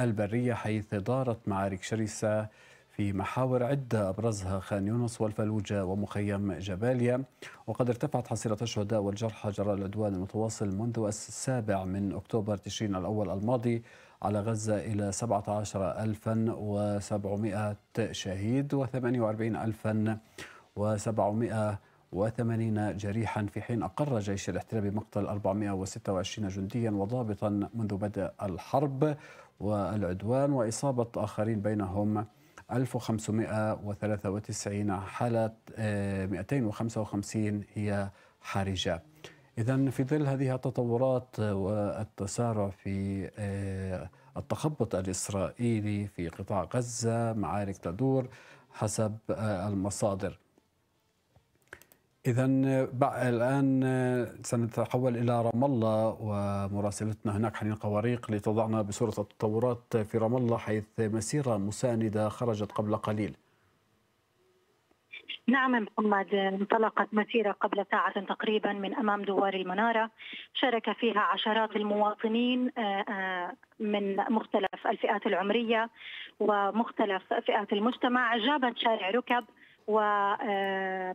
البرية حيث دارت معارك شرسة في محاور عدة أبرزها خان يونس والفلوجة ومخيم جباليا. وقد ارتفعت حصيلة الشهداء والجرحى جراء العدوان المتواصل منذ السابع من أكتوبر تشرين الأول الماضي على غزة إلى 17700 شهيد و 48780 جريحا في حين أقر جيش الاحتلال بمقتل 426 جنديا وضابطا منذ بدء الحرب والعدوان وإصابة آخرين بينهم. 1593 حالة 255 هي حرجة. إذا في ظل هذه التطورات والتسارع في آه، التخبط الإسرائيلي في قطاع غزة معارك تدور حسب آه، المصادر. إذا الآن سنتحول إلى رام الله ومراسلتنا هناك حنين قواريق لتضعنا بصورة التطورات في رام الله حيث مسيرة مساندة خرجت قبل قليل. نعم محمد. انطلقت مسيرة قبل ساعة تقريبا من أمام دوار المنارة. شارك فيها عشرات المواطنين آه، آه، من مختلف الفئات العمرية ومختلف فئات المجتمع. جابت شارع ركب و آه،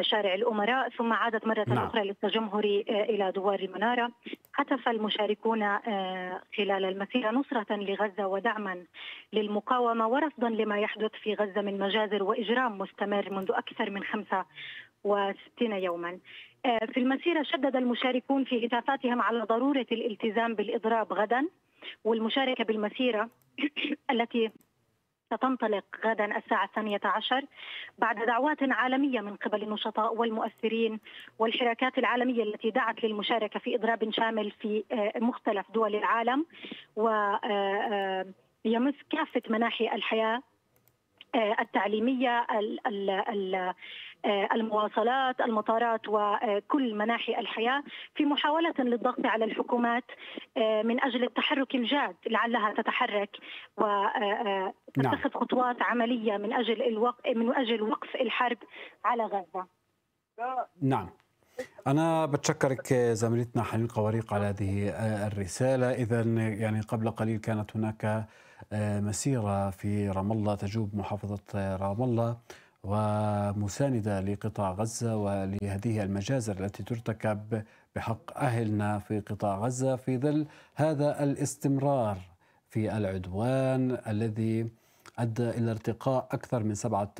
شارع الأمراء ثم عادت مرة نعم. أخرى للتجمهر آه، إلى دوار المنارة هتف المشاركون آه، خلال المسيرة نصرة لغزة ودعما للمقاومة ورفضا لما يحدث في غزة من مجازر وإجرام مستمر منذ أكثر من 65 يوما آه، في المسيرة شدد المشاركون في هتافاتهم على ضرورة الالتزام بالإضراب غدا والمشاركة بالمسيرة التي ستنطلق غدا الساعة الثانية عشر بعد دعوات عالمية من قبل النشطاء والمؤثرين والحركات العالمية التي دعت للمشاركة في إضراب شامل في آه، مختلف دول العالم ويمس آه، آه، كافة مناحي الحياة التعليمية المواصلات المطارات وكل مناحي الحياة في محاولة للضغط على الحكومات من أجل التحرك الجاد لعلها تتحرك وتتخذ نعم. خطوات عملية من أجل الوقف من أجل وقف الحرب على غزة. نعم. أنا بتشكرك زميلتنا حنين قواريق على هذه الرسالة. إذا يعني قبل قليل كانت هناك مسيرة في رام الله تجوب محافظة رام الله. ومساندة لقطاع غزة ولهذه المجازر التي ترتكب بحق أهلنا في قطاع غزة في ظل هذا الاستمرار في العدوان الذي أدى إلى ارتقاء أكثر من سبعة,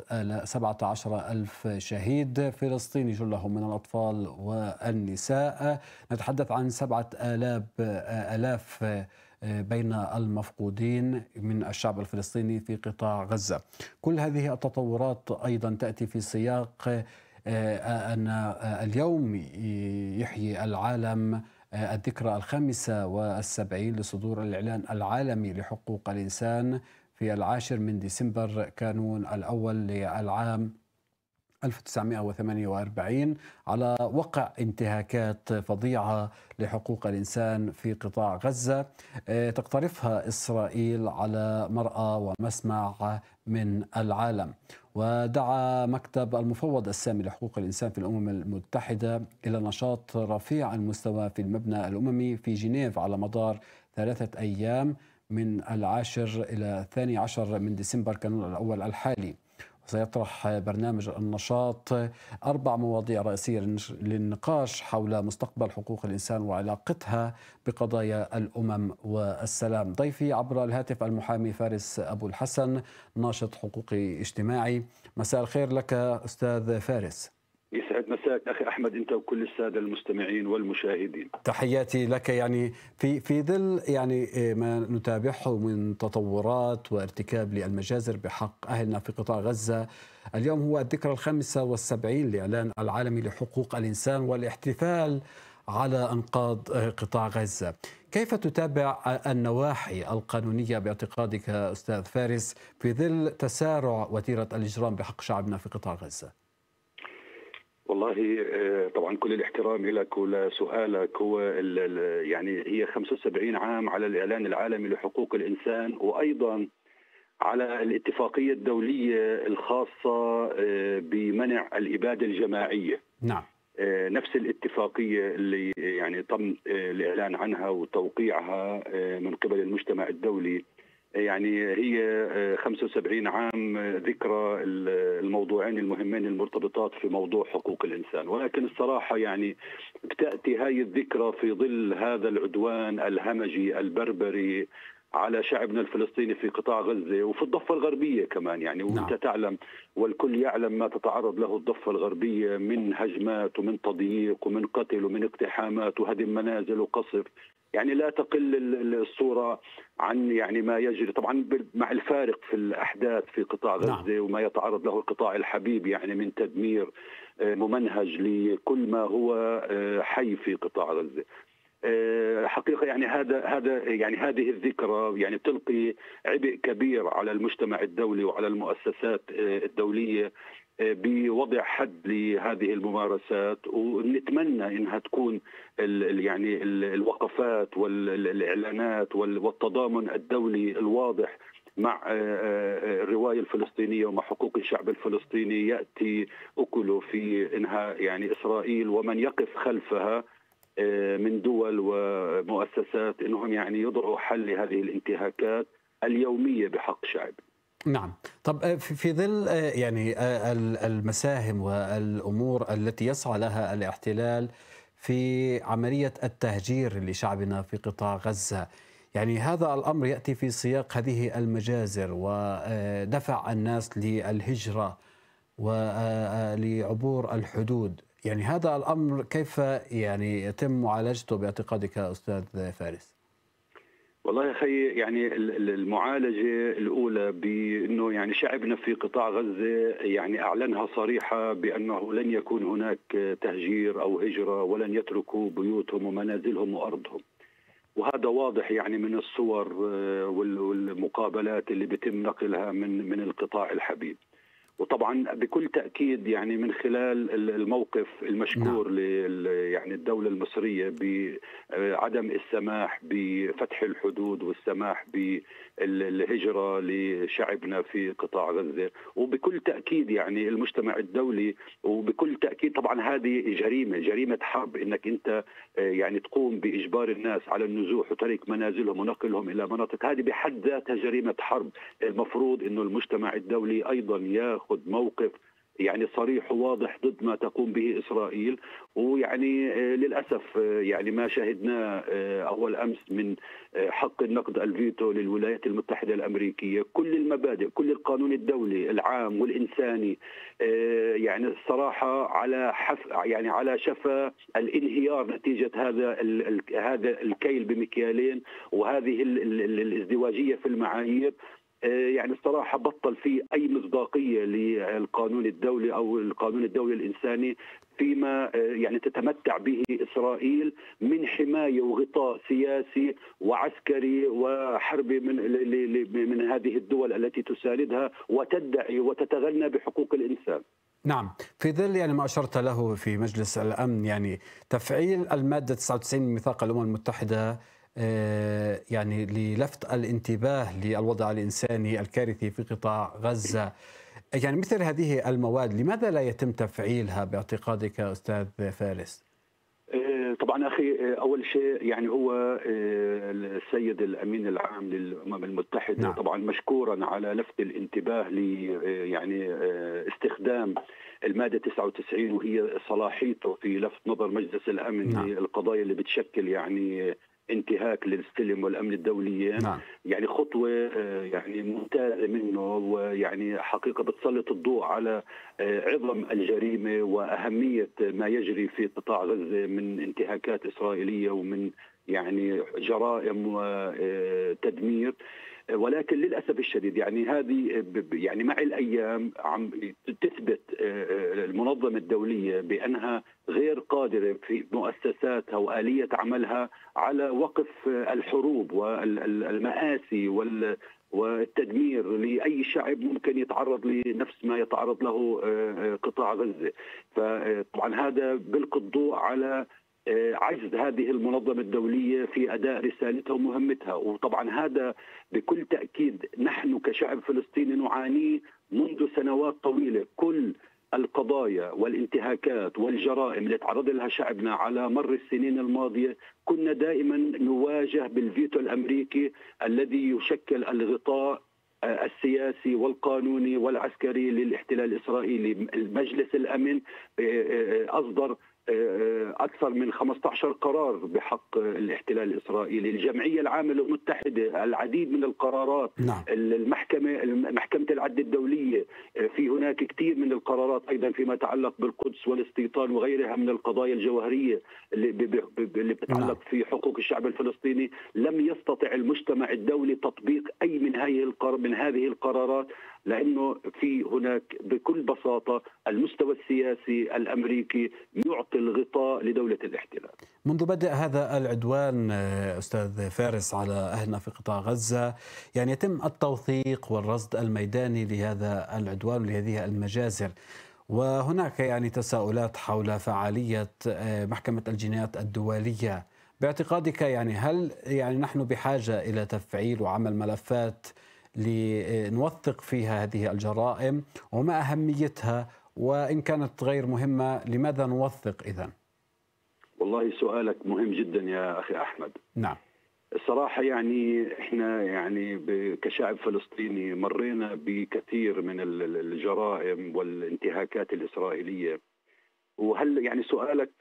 سبعة عشر ألف شهيد فلسطيني جلهم من الأطفال والنساء. نتحدث عن سبعة آلاف, آلاف بين المفقودين من الشعب الفلسطيني في قطاع غزة. كل هذه التطورات أيضا تأتي في سياق آه، أن اليوم يحيي العالم آه، الذكرى الخامسة والسبعين لصدور الإعلان العالمي لحقوق الإنسان في العاشر من ديسمبر كانون الأول للعام 1948 على وقع انتهاكات فظيعة لحقوق الإنسان في قطاع غزة. آه، تقترفها إسرائيل على مرأى ومسمع من العالم. ودعا مكتب المفوض السامي لحقوق الإنسان في الأمم المتحدة إلى نشاط رفيع المستوى في المبنى الأممي في جنيف على مدار ثلاثة أيام من العاشر إلى الثاني عشر من ديسمبر كانون الأول الحالي. سيطرح برنامج النشاط أربع مواضيع رئيسية للنقاش حول مستقبل حقوق الإنسان وعلاقتها بقضايا الأمم والسلام. ضيفي عبر الهاتف المحامي فارس أبو الحسن ناشط حقوقي اجتماعي. مساء الخير لك أستاذ فارس. يسعد مساك أخي أحمد أنت وكل السادة المستمعين والمشاهدين. تحياتي لك يعني في في ظل يعني إيه، ما نتابعه من تطورات وارتكاب للمجازر بحق أهلنا في قطاع غزة اليوم هو الذكرى الخامسة والسبعين لإعلان العالمي لحقوق الإنسان والاحتفال على أنقاض إيه، قطاع غزة. كيف تتابع النواحي القانونية باعتقادك أستاذ فارس في ظل تسارع وتيرة الإجرام بحق شعبنا في قطاع غزة؟ والله آه، طبعا كل الاحترام لك ولسؤالك. هو يعني هي 75 عام على الإعلان العالمي لحقوق الإنسان وأيضا على الاتفاقية الدولية الخاصة آه، بمنع الإبادة الجماعية. نعم. آه، نفس الاتفاقية اللي يعني تم الإعلان عنها وتوقيعها من قبل المجتمع الدولي. يعني هي آه، 75 عام آه، ذكرى ال- الموضوعين المهمين المرتبطات في موضوع حقوق الإنسان. ولكن الصراحة يعني بتأتي هاي الذكرى في ظل هذا العدوان الهمجي البربري على شعبنا الفلسطيني في قطاع غزة وفي الضفة الغربية كمان يعني وأنت نعم. تعلم والكل يعلم ما تتعرض له الضفة الغربية من هجمات ومن تضييق ومن قتل ومن اقتحامات وهدم منازل وقصف. يعني لا تقل ال- ال- الصورة عن يعني ما يجري. طبعا مع الفارق في الأحداث في قطاع غزة وما يتعرض له القطاع الحبيب يعني من تدمير آه، ممنهج لكل ما هو آه، حي في قطاع آه، حقيقة يعني هذا هذا يعني هذه الذكرى يعني تلقي عبء كبير على المجتمع الدولي وعلى المؤسسات آه، الدولية آه، بوضع حد لهذه الممارسات. ونتمنى إنها تكون ال- يعني ال- الوقفات والاعلانات وال- والتضامن الدولي الواضح مع آه، آه، الرواية الفلسطينية ومع حقوق الشعب الفلسطيني. يأتي أكله في إنهاء يعني إسرائيل ومن يقف خلفها. آه، من دول ومؤسسات إنهم يعني يضعوا حل لهذه الانتهاكات اليومية بحق شعب. نعم طب آه، في ظل آه، يعني آه، ال- المساهم والأمور التي يسعى لها الاحتلال في عملية التهجير لشعبنا في قطاع غزة يعني هذا الأمر يأتي في سياق هذه المجازر ودفع الناس للهجرة ولعبور الحدود يعني هذا الأمر كيف يعني يتم معالجته باعتقادك أستاذ فارس والله يا أخي يعني ال- ال- المعالجة الأولى بأنه يعني شعبنا في قطاع غزة يعني أعلنها صريحة بأنه لن يكون هناك تهجير أو هجرة ولن يتركوا بيوتهم ومنازلهم وأرضهم. وهذا واضح يعني من الصور آه، وال- والمقابلات اللي بيتم نقلها من من القطاع الحبيب. وطبعا بكل تأكيد يعني من خلال ال- الموقف المشكور لل يعني الدولة المصرية بعدم السماح بفتح الحدود والسماح بالهجره لشعبنا في قطاع غزة. وبكل تأكيد يعني المجتمع الدولي وبكل تأكيد طبعا هذه جريمة جريمة حرب إنك أنت آه، يعني تقوم بإجبار الناس على النزوح وترك منازلهم ونقلهم إلى مناطق. هذه بحد ذاتها جريمة حرب. المفروض إنه المجتمع الدولي أيضا ياخذ موقف يعني صريح وواضح ضد ما تقوم به إسرائيل ويعني آه، للأسف آه، يعني ما شاهدناه آه، أول أمس من حق النقد الفيتو للولايات المتحدة الأمريكية. كل المبادئ كل القانون الدولي العام والإنساني يعني الصراحة على حف يعني على شفا الانهيار نتيجة هذا هذا الكيل بمكيالين وهذه ال- ال- ال- الازدواجية في المعايير. يعني الصراحة بطل في أي مصداقية للقانون الدولي أو القانون الدولي الإنساني فيما آه، يعني تتمتع به إسرائيل من حماية وغطاء سياسي وعسكري وحربي من من هذه الدول التي تساندها وتدعي وتتغنى بحقوق الإنسان. نعم. في ظل يعني ما أشرت له في مجلس الأمن يعني تفعيل المادة 99 من ميثاق الأمم المتحدة آه، يعني للفت الانتباه للوضع الإنساني الكارثي في قطاع غزة يعني مثل هذه المواد لماذا لا يتم تفعيلها باعتقادك أستاذ فارس؟ آه، طبعا أخي آه، أول شيء يعني هو آه، السيد الأمين العام للأمم المتحدة نعم. طبعا مشكورا على لفت الانتباه ل آه، يعني آه، استخدام المادة 99 وهي صلاحيته في لفت نظر مجلس الأمن نعم. للقضايا اللي بتشكل يعني انتهاك للسلم والأمن الدوليين نعم. يعني خطوة آه، يعني ممتازة منه ويعني حقيقة بتسلط الضوء على آه، عظم الجريمة وأهمية ما يجري في قطاع غزة من انتهاكات إسرائيلية ومن يعني جرائم وتدمير ولكن للأسف الشديد يعني هذه يعني مع الأيام عم تثبت آه، المنظمة الدولية بأنها غير قادرة في مؤسساتها وآلية عملها على وقف آه، الحروب والمآسي وال والتدمير لأي شعب ممكن يتعرض لنفس ما يتعرض له آه، آه، قطاع غزة. فطبعا هذا بيلقي الضوء على آه، عجز هذه المنظمة الدولية في أداء رسالتها ومهمتها. وطبعا هذا بكل تأكيد نحن كشعب فلسطيني نعانيه منذ سنوات طويلة كل القضايا والانتهاكات والجرائم اللي تعرض لها شعبنا على مر السنين الماضية. كنا دائما نواجه بالفيتو الأمريكي الذي يشكل الغطاء آه، السياسي والقانوني والعسكري للاحتلال الإسرائيلي. مجلس الأمن آه، آه، أصدر أكثر من 15 قرار بحق الاحتلال الإسرائيلي، الجمعية العامة المتحدة العديد من القرارات نعم. المحكمة محكمة العدل الدولية في هناك كثير من القرارات أيضا فيما يتعلق بالقدس والاستيطان وغيرها من القضايا الجوهرية اللي اللي بتتعلق نعم. في حقوق الشعب الفلسطيني، لم يستطع المجتمع الدولي تطبيق من هذه من هذه القرارات لأنه في هناك بكل بساطة المستوى السياسي الأمريكي يعطي الغطاء لدولة الاحتلال. منذ بدء هذا العدوان آه، أستاذ فارس على أهلنا في قطاع غزة يعني يتم التوثيق والرصد الميداني لهذا العدوان ولهذه المجازر. وهناك يعني تساؤلات حول فعالية آه، محكمة الجنايات الدولية باعتقادك يعني هل يعني نحن بحاجة إلى تفعيل وعمل ملفات لنوثق فيها هذه الجرائم وما أهميتها وإن كانت غير مهمة لماذا نوثق إذا؟ والله سؤالك مهم جدا يا أخي أحمد. نعم. الصراحة يعني إحنا يعني كشعب فلسطيني مرينا بكثير من الجرائم والانتهاكات الإسرائيلية. وهل يعني سؤالك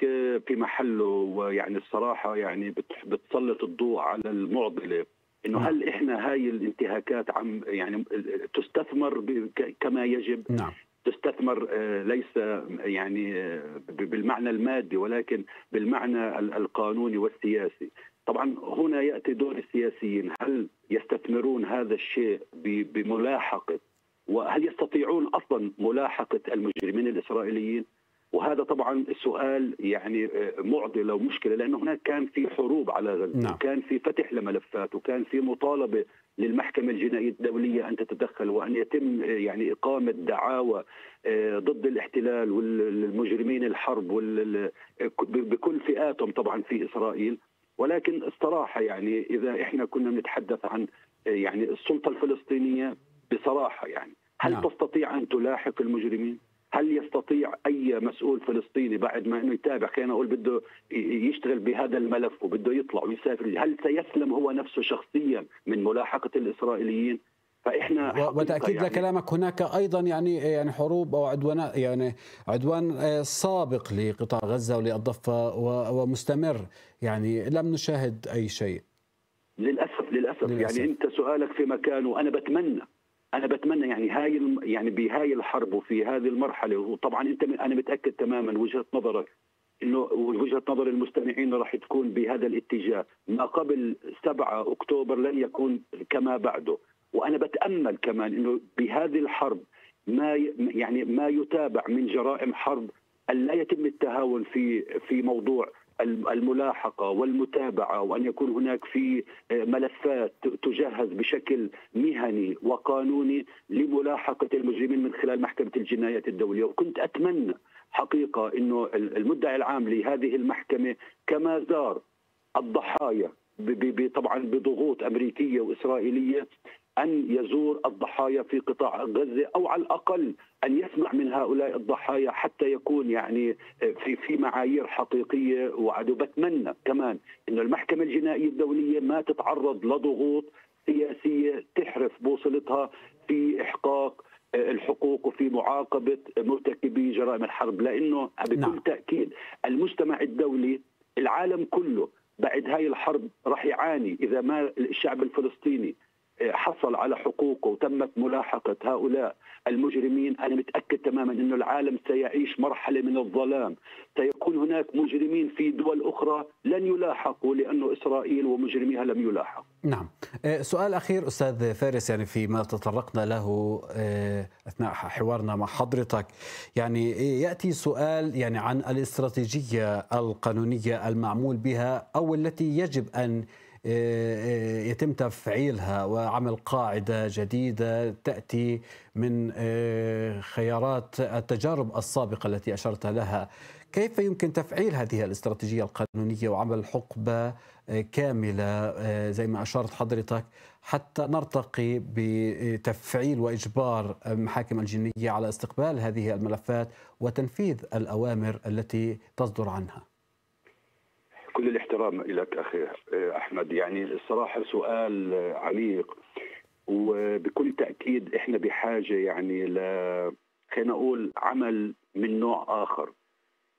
في محله ويعني الصراحة يعني بتسلط الضوء على المعضلة. إنه نعم. هل إحنا هاي الانتهاكات عم يعني تستثمر كما يجب؟ نعم. تستثمر آه، ليس يعني آه، بالمعنى المادي ولكن بالمعنى القانوني والسياسي. طبعا هنا يأتي دور السياسيين. هل يستثمرون هذا الشيء بملاحقة؟ وهل يستطيعون أصلا ملاحقة المجرمين الإسرائيليين؟ وهذا طبعا السؤال يعني آه، معضله ومشكله لأنه هناك كان في حروب على غزة نعم. وكان في فتح لملفات وكان في مطالبة للمحكمة الجنائية الدولية أن تتدخل وأن يتم آه، يعني إقامة دعاوى آه، ضد الاحتلال والمجرمين الحرب بكل فئاتهم طبعا في إسرائيل ولكن الصراحه يعني إذا إحنا كنا نتحدث عن يعني السلطة الفلسطينية بصراحة يعني هل نعم. تستطيع أن تلاحق المجرمين؟ هل يستطيع أي مسؤول فلسطيني بعد ما إنه يتابع؟ خلينا نقول بده يشتغل بهذا الملف وبده يطلع ويسافر. هل سيسلم هو نفسه شخصيا من ملاحقة الإسرائيليين؟ فإحنا وتأكيد يعني لكلامك هناك أيضا يعني يعني حروب أو عدوان يعني عدوان آه، سابق لقطاع غزة وللضفة ومستمر. يعني لم نشاهد أي شيء. للأسف للأسف, للأسف. يعني أنت سؤالك في مكان وأنا بتمنى أنا بتمنى يعني هاي يعني بهاي الحرب وفي هذه المرحلة وطبعا أنت أنا متأكد تماما وجهة نظرك إنه وجهة نظر المستمعين راح تكون بهذا الاتجاه. ما قبل 7 أكتوبر لن يكون كما بعده. وأنا بتأمل كمان إنه بهذه الحرب ما يعني ما يتابع من جرائم حرب أن لا يتم التهاون في في موضوع الملاحقة والمتابعة وأن يكون هناك في ملفات تجهز بشكل مهني وقانوني لملاحقة المجرمين من خلال محكمة الجنايات الدولية. وكنت أتمنى حقيقة إنه المدعي العام لهذه المحكمة كما زار الضحايا طبعا بضغوط أمريكية وإسرائيلية أن يزور الضحايا في قطاع غزة أو على الأقل أن يسمع من هؤلاء الضحايا حتى يكون يعني في في معايير حقيقية وعد بتمنى كمان إنه المحكمة الجنائية الدولية ما تتعرض لضغوط سياسية تحرف بوصلتها في إحقاق الحقوق وفي معاقبة مرتكبي جرائم الحرب لأنه بكل نعم. تأكيد المجتمع الدولي العالم كله بعد هاي الحرب راح يعاني إذا ما الشعب الفلسطيني حصل على حقوقه وتمت ملاحقة هؤلاء المجرمين. أنا متأكد تماما أن العالم سيعيش مرحلة من الظلام. سيكون هناك مجرمين في دول أخرى لن يلاحقوا لأنه إسرائيل ومجرميها لم يلاحقوا. نعم. آه، سؤال أخير أستاذ فارس يعني فيما تطرقنا له آه، أثناء حوارنا مع حضرتك. يعني يأتي سؤال يعني عن الاستراتيجية القانونية المعمول بها أو التي يجب أن آه، يتم تفعيلها وعمل قاعدة جديدة تأتي من آه، خيارات التجارب السابقة التي أشرت لها كيف يمكن تفعيل هذه الاستراتيجية القانونية وعمل حقبة كاملة زي ما أشرت حضرتك حتى نرتقي بتفعيل وإجبار المحاكم الجنية على استقبال هذه الملفات وتنفيذ الأوامر التي تصدر عنها. كل الاحترام لك أخي أحمد. يعني الصراحة سؤال عميق. وبكل تأكيد إحنا بحاجة يعني ل خلينا نقول عمل من نوع آخر.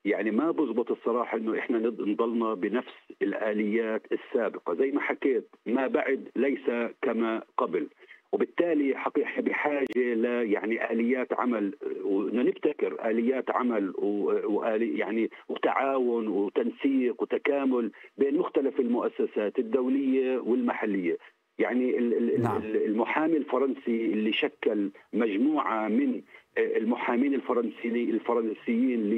يعني ما بزبط الصراحة أنه إحنا نضلنا بنفس الآليات السابقة. زي ما حكيت ما بعد ليس كما قبل. وبالتالي حقيقة بحاجة ل يعني آليات عمل ونبتكر آليات عمل وآلي يعني وتعاون وتنسيق وتكامل بين مختلف المؤسسات الدولية والمحلية يعني نعم. المحامي الفرنسي اللي شكل مجموعة من المحامين الفرنسيين الفرنسيين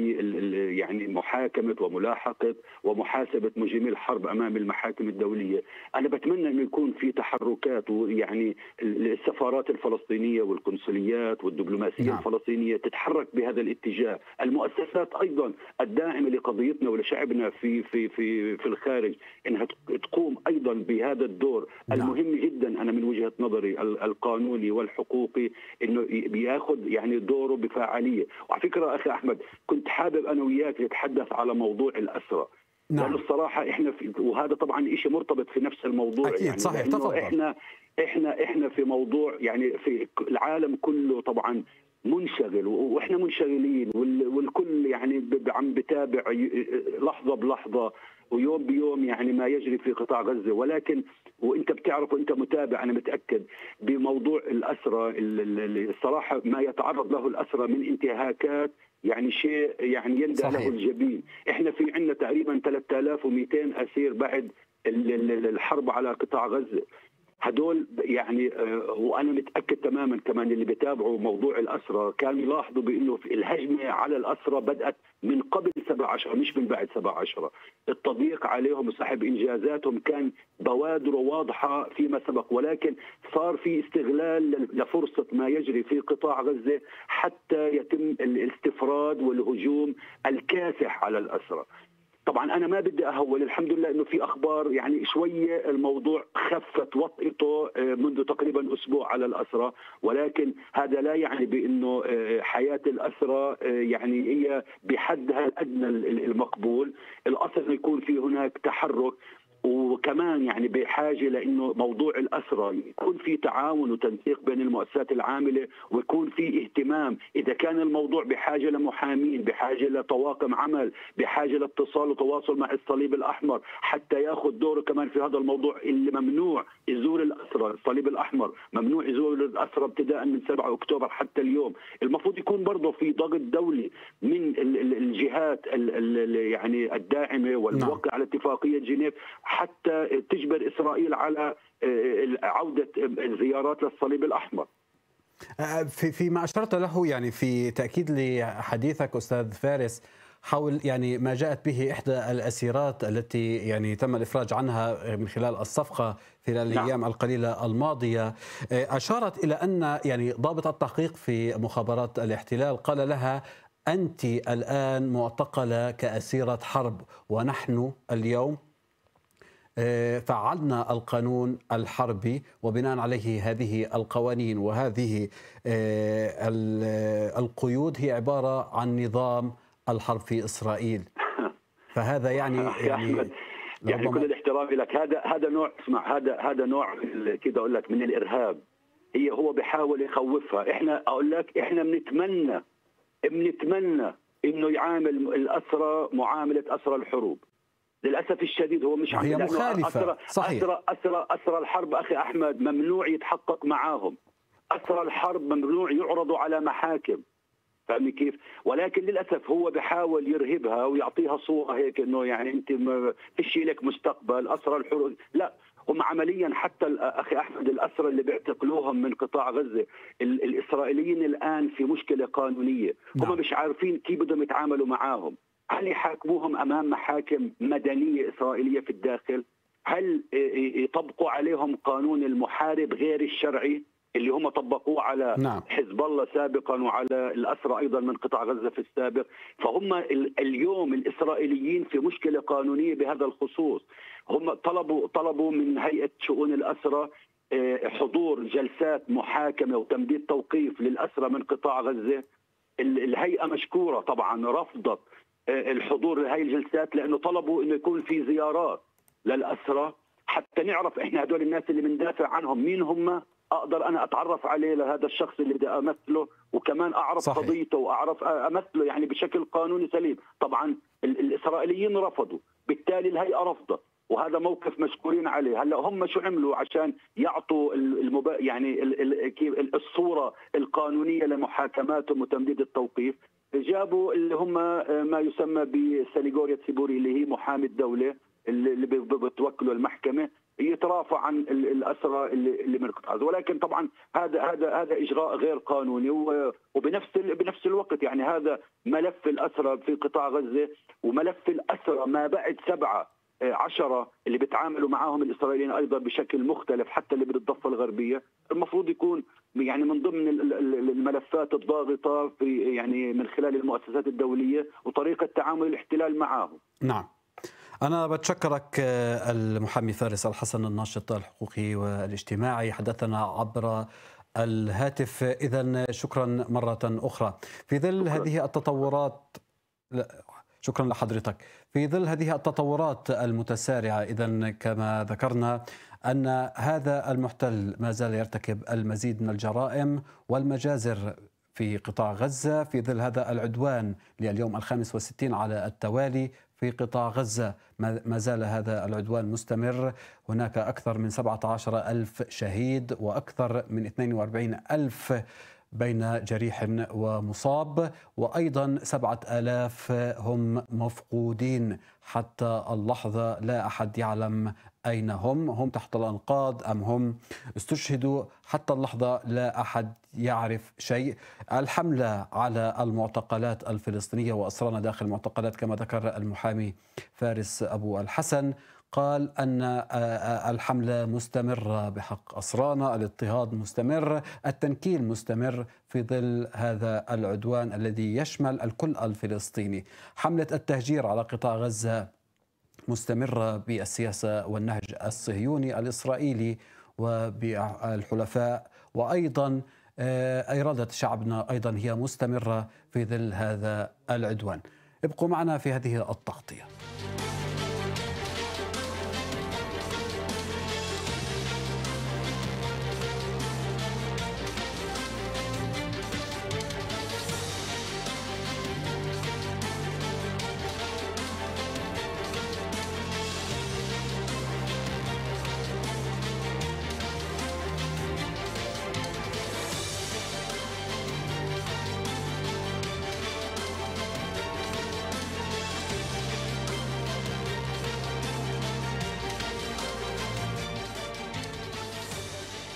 يعني محاكمة وملاحقة ومحاسبة مجرمي الحرب أمام المحاكم الدولية، أنا بتمنى إنه يكون في تحركات ويعني السفارات الفلسطينية والقنصليات والدبلوماسية نعم. الفلسطينية تتحرك بهذا الاتجاه، المؤسسات أيضا الداعمة لقضيتنا ولشعبنا في في في في الخارج إنها تقوم أيضا بهذا الدور نعم. المهم جدا أنا من وجهة نظري القانوني والحقوقي إنه بياخذ يعني دوره بفاعلية. وعلى فكرة أخي أحمد كنت حابب أنا وياك نتحدث على موضوع الاسرى نعم. لأنه الصراحة إحنا في وهذا طبعا شيء مرتبط في نفس الموضوع أكيد يعني صحيح تفضل. إحنا إحنا إحنا في موضوع يعني في العالم كله طبعا منشغل وإحنا منشغلين والكل يعني عم بتابع لحظة بلحظة ويوم بيوم يعني ما يجري في قطاع غزة. ولكن وانت بتعرف وانت متابع أنا متأكد بموضوع الاسرى الصراحة ما يتعرض له الاسرى من انتهاكات يعني شيء يعني يندى له الجبين. إحنا في عندنا تقريبا 3200 أسير بعد الحرب على قطاع غزة. هدول يعني آه، وأنا متأكد تماما كمان اللي بيتابعوا موضوع الاسرى كانوا يلاحظوا بأنه الهجمة على الاسرى بدأت من قبل 17 مش من بعد 17 التضييق عليهم وسحب إنجازاتهم كان بوادر واضحة فيما سبق ولكن صار في استغلال لفرصة ما يجري في قطاع غزة حتى يتم الاستفراد والهجوم الكاسح على الاسرى طبعا أنا ما بدي أهول الحمد لله إنه في أخبار يعني شوية الموضوع خفت وطئته آه، منذ تقريبا أسبوع على الاسرى ولكن هذا لا يعني بإنه آه، حياة الاسرى آه، يعني هي بحدها الأدنى المقبول. الاصل يكون في هناك تحرك وكمان يعني بحاجة لإنه موضوع الاسرى يكون في تعاون وتنسيق بين المؤسسات العاملة ويكون في اهتمام. إذا كان الموضوع بحاجة لمحامين بحاجة لطواقم عمل بحاجة لاتصال وتواصل مع الصليب الأحمر حتى ياخذ دوره كمان في هذا الموضوع اللي ممنوع يزور الاسرى الصليب الأحمر ممنوع يزور الاسرى ابتداء من 7 أكتوبر حتى اليوم. المفروض يكون برضه في ضغط دولي من الجهات يعني الداعمة والموقع على اتفاقية جنيف حتى تجبر إسرائيل على آه، عودة الزيارات للصليب الأحمر آه، في فيما أشرت له يعني في تأكيد لحديثك أستاذ فارس حول يعني ما جاءت به إحدى الأسيرات التي يعني تم الإفراج عنها من خلال الصفقة في نعم. الأيام نعم. القليلة الماضية آه، أشارت إلى أن يعني ضابط التحقيق في مخابرات الاحتلال قال لها أنت الآن معتقلة كأسيرة حرب ونحن اليوم آه، فعلنا القانون الحربي وبناء عليه هذه القوانين وهذه آه، القيود هي عبارة عن نظام الحرب في إسرائيل. فهذا يعني يعني يعني كل الاحترام لك هذا هذا نوع اسمع هذا هذا نوع كده أقول لك من الإرهاب. هي هو بيحاول يخوفها. إحنا أقول لك إحنا بنتمنى بنتمنى إنه يعامل الأسرى معاملة أسرى الحروب. للأسف الشديد هو مش هي مخالفة. أسرى صحيح. أسرى, أسرى, أسرى الحرب أخي أحمد ممنوع يتحقق معاهم. اسرى الحرب ممنوع يعرضوا على محاكم. فاهمني كيف؟ ولكن للأسف هو بحاول يرهبها ويعطيها صورة هيك إنه يعني أنت ما فيش لك مستقبل اسرى الحروب لا هم عمليا حتى أخي أحمد الاسرى اللي بيعتقلوهم من قطاع غزة الإسرائيليين الآن في مشكلة قانونية. هم نعم. مش عارفين كيف بدهم يتعاملوا معاهم. هل يحاكموهم أمام محاكم مدنية إسرائيلية في الداخل؟ هل يطبقوا عليهم قانون المحارب غير الشرعي اللي هم طبقوه على نعم. حزب الله سابقا وعلى الأسرى أيضا من قطاع غزة في السابق فهم ال- اليوم الإسرائيليين في مشكلة قانونية بهذا الخصوص هم طلبوا طلبوا من هيئة شؤون الأسرى آه، حضور جلسات محاكمة وتمديد توقيف للأسرى من قطاع غزة ال- الهيئة مشكورة طبعا رفضت الحضور لهي الجلسات لأنه طلبوا أنه يكون في زيارات للأسرى حتى نعرف إحنا هدول الناس اللي بندافع عنهم مين هم؟ أقدر أنا أتعرف عليه لهذا الشخص اللي بدي أمثله وكمان أعرف صحيح. قضيته وأعرف أمثله يعني بشكل قانوني سليم. طبعا ال- الإسرائيليين رفضوا. بالتالي الهيئة رفضت. وهذا موقف مشكورين عليه. هلأ هم شو عملوا عشان يعطوا ال- المبا... يعني ال... ال- الصورة القانونية لمحاكماتهم وتمديد التوقيف؟ جابوا اللي هم آه، ما يسمى بسنيغوريا سيبوري اللي هي محامي الدولة اللي بتوكله المحكمة يترافع عن ال- الأسرى اللي من قطاع غزة. ولكن طبعا هذا هذا هذا إجراء غير قانوني وبنفس بنفس الوقت يعني هذا ملف الأسرى في قطاع غزة وملف الأسرى ما بعد سبعة عشرة اللي بيتعاملوا معاهم الإسرائيليين أيضا بشكل مختلف حتى اللي بالضفة الغربية. المفروض يكون يعني من ضمن ال- ال- الملفات الضاغطة في يعني من خلال المؤسسات الدولية وطريقة تعامل الاحتلال معهم نعم. أنا بتشكرك آه، المحامي فارس الحسن الناشط الحقوقي والاجتماعي. حدثنا عبر الهاتف. إذا شكرا مرة أخرى. في ظل هذه التطورات شكرا لحضرتك. في ظل هذه التطورات المتسارعة إذا كما ذكرنا أن هذا المحتل ما زال يرتكب المزيد من الجرائم والمجازر في قطاع غزة في ظل هذا العدوان لليوم الخامس والستين على التوالي في قطاع غزة ما زال هذا العدوان مستمر. هناك أكثر من 17 ألف شهيد وأكثر من 42 ألف بين جريح ومصاب وأيضا سبعة آلاف هم مفقودين. حتى اللحظة لا أحد يعلم أين هم. هم تحت الأنقاض أم هم استشهدوا؟ حتى اللحظة لا أحد يعرف شيء. الحملة على المعتقلات الفلسطينية وأسرانا داخل المعتقلات كما ذكر المحامي فارس أبو الحسن. قال أن الحملة مستمرة بحق أسرانا الاضطهاد مستمر التنكيل مستمر في ظل هذا العدوان الذي يشمل الكل الفلسطيني. حملة التهجير على قطاع غزة مستمرة بالسياسة والنهج الصهيوني الإسرائيلي وبالحلفاء وأيضا إرادة شعبنا أيضا هي مستمرة في ظل هذا العدوان. ابقوا معنا في هذه التغطية.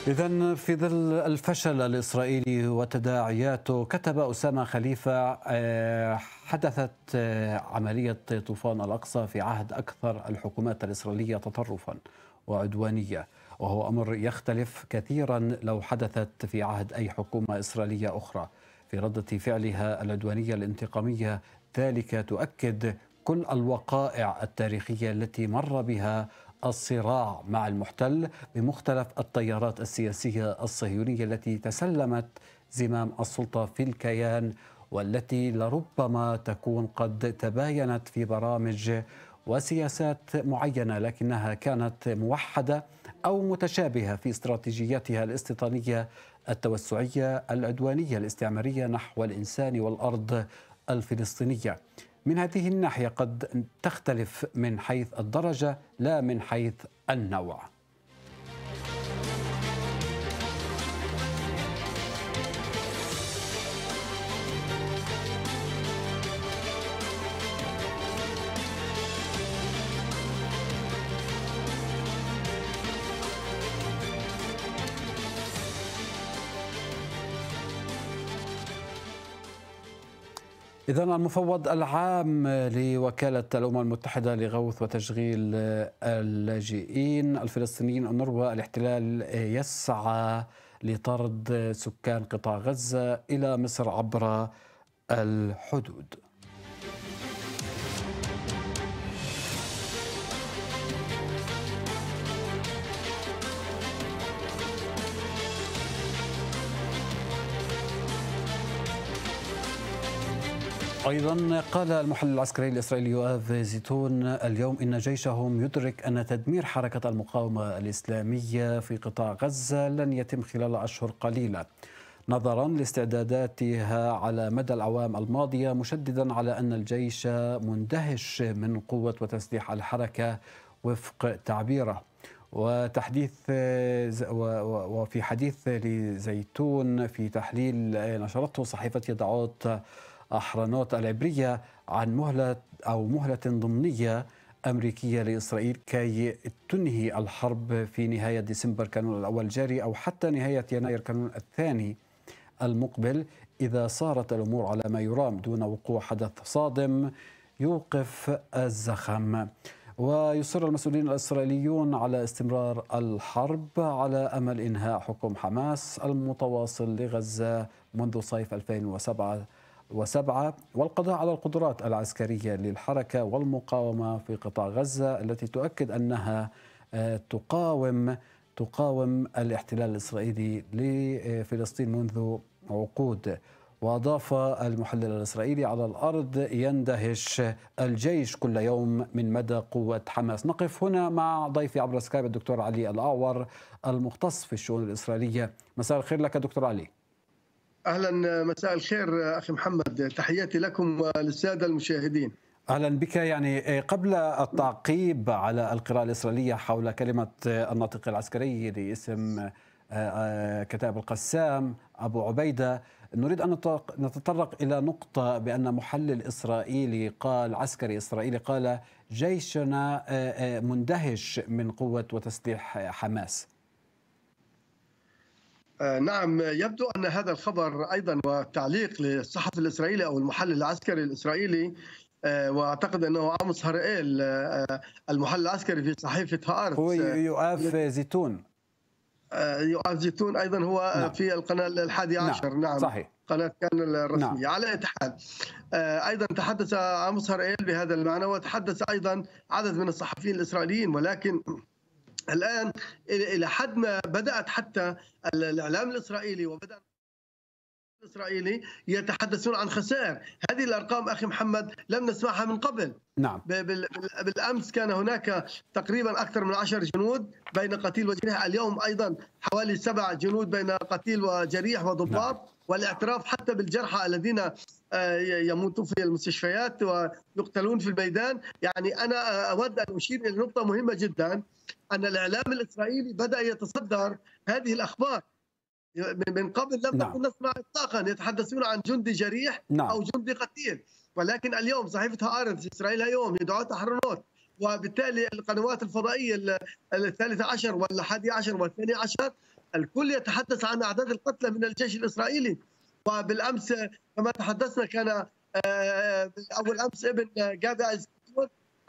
إذا في ظل الفشل الإسرائيلي وتداعياته كتب أسامة خليفة حدثت عملية طوفان الأقصى في عهد أكثر الحكومات الإسرائيلية تطرفا وعدوانية. وهو أمر يختلف كثيرا لو حدثت في عهد أي حكومة إسرائيلية أخرى. في ردة فعلها العدوانية الانتقامية ذلك تؤكد كل الوقائع التاريخية التي مر بها الصراع مع المحتل بمختلف التيارات السياسية الصهيونية التي تسلمت زمام السلطة في الكيان والتي لربما تكون قد تباينت في برامج وسياسات معينة لكنها كانت موحدة أو متشابهة في استراتيجيتها الاستيطانية التوسعية العدوانية الاستعمارية نحو الإنسان والأرض الفلسطينية. من هذه الناحية قد تختلف من حيث الدرجة لا من حيث النوع. إذا المفوض العام لوكالة الأمم المتحدة لغوث وتشغيل اللاجئين الفلسطينيين النروة الاحتلال يسعى لطرد سكان قطاع غزة إلى مصر عبر الحدود. أيضا قال المحلل العسكري الإسرائيلي يؤاف زيتون اليوم إن جيشهم يدرك أن تدمير حركة المقاومة الإسلامية في قطاع غزة لن يتم خلال أشهر قليلة. نظرا لاستعداداتها على مدى الاعوام الماضية مشددا على أن الجيش مندهش من قوة وتسليح الحركة وفق تعبيره. وتحديث وفي حديث لزيتون في تحليل نشرته صحيفة يدعوت أحرنوت العبرية عن مهلة أو مهلة ضمنية أمريكية لإسرائيل كي تنهي الحرب في نهاية ديسمبر كانون الأول الجاري أو حتى نهاية يناير كانون الثاني المقبل. إذا صارت الأمور على ما يرام دون وقوع حدث صادم يوقف الزخم. ويصر المسؤولين الإسرائيليون على استمرار الحرب على أمل إنهاء حكم حماس المتواصل لغزة منذ صيف 2007 وسبعة والقضاء على القدرات العسكرية للحركة والمقاومة في قطاع غزة التي تؤكد أنها آه، تقاوم تقاوم الاحتلال الإسرائيلي لفلسطين منذ عقود. وأضاف المحلل الإسرائيلي على الأرض يندهش الجيش كل يوم من مدى قوة حماس. نقف هنا مع ضيفي عبر سكايب الدكتور علي الأعور المختص في الشؤون الإسرائيلية. مساء الخير لك دكتور علي. أهلا مساء الخير أخي محمد. تحياتي لكم وللسادة المشاهدين. أهلا بك. يعني قبل التعقيب على القراءة الإسرائيلية حول كلمة الناطق العسكري لاسم كتاب القسام أبو عبيدة نريد أن نتطرق إلى نقطة بأن محلل إسرائيلي قال عسكري إسرائيلي قال جيشنا مندهش من قوة وتسليح حماس. آه، نعم يبدو أن هذا الخبر أيضا وتعليق للصحفي الإسرائيلي أو المحلل العسكري الإسرائيلي آه، وأعتقد أنه عاموس هرئيل آه، المحلل العسكري في صحيفة هارت هو يؤاف زيتون يؤاف زيتون أيضا هو نعم. في القناة الحادي نعم. عشر نعم, نعم. صحيح قناة كان الرسمية نعم. على أي حال أيضا تحدث عاموس هرئيل بهذا المعنى وتحدث أيضا عدد من الصحفيين الإسرائيليين ولكن الآن إلى حد ما بدأت حتى الإعلام الإسرائيلي وبدأ الإسرائيلي يتحدثون عن خسائر، هذه الأرقام أخي محمد لم نسمعها من قبل. نعم. بالأمس كان هناك تقريبا أكثر من عشر جنود بين قتيل وجريح، اليوم أيضا حوالي سبع جنود بين قتيل وجريح وضباط، نعم. والاعتراف حتى بالجرحى الذين آه، يموتون في المستشفيات ويقتلون في الميدان، يعني أنا أود أن أشير إلى نقطة مهمة جدا أن الإعلام الإسرائيلي بدأ يتصدر هذه الأخبار من قبل لم نعم. نكن نسمع اطلاقا يتحدثون عن جندي جريح نعم. أو جندي قتيل ولكن اليوم صحيفة هارتز إسرائيل اليوم يدعون تحررات وبالتالي القنوات الفضائية الثالثة عشر والحادي عشر والثاني عشر الكل يتحدث عن أعداد القتلى من الجيش الإسرائيلي. وبالأمس كما تحدثنا كان آه، آه، أول أمس ابن جابي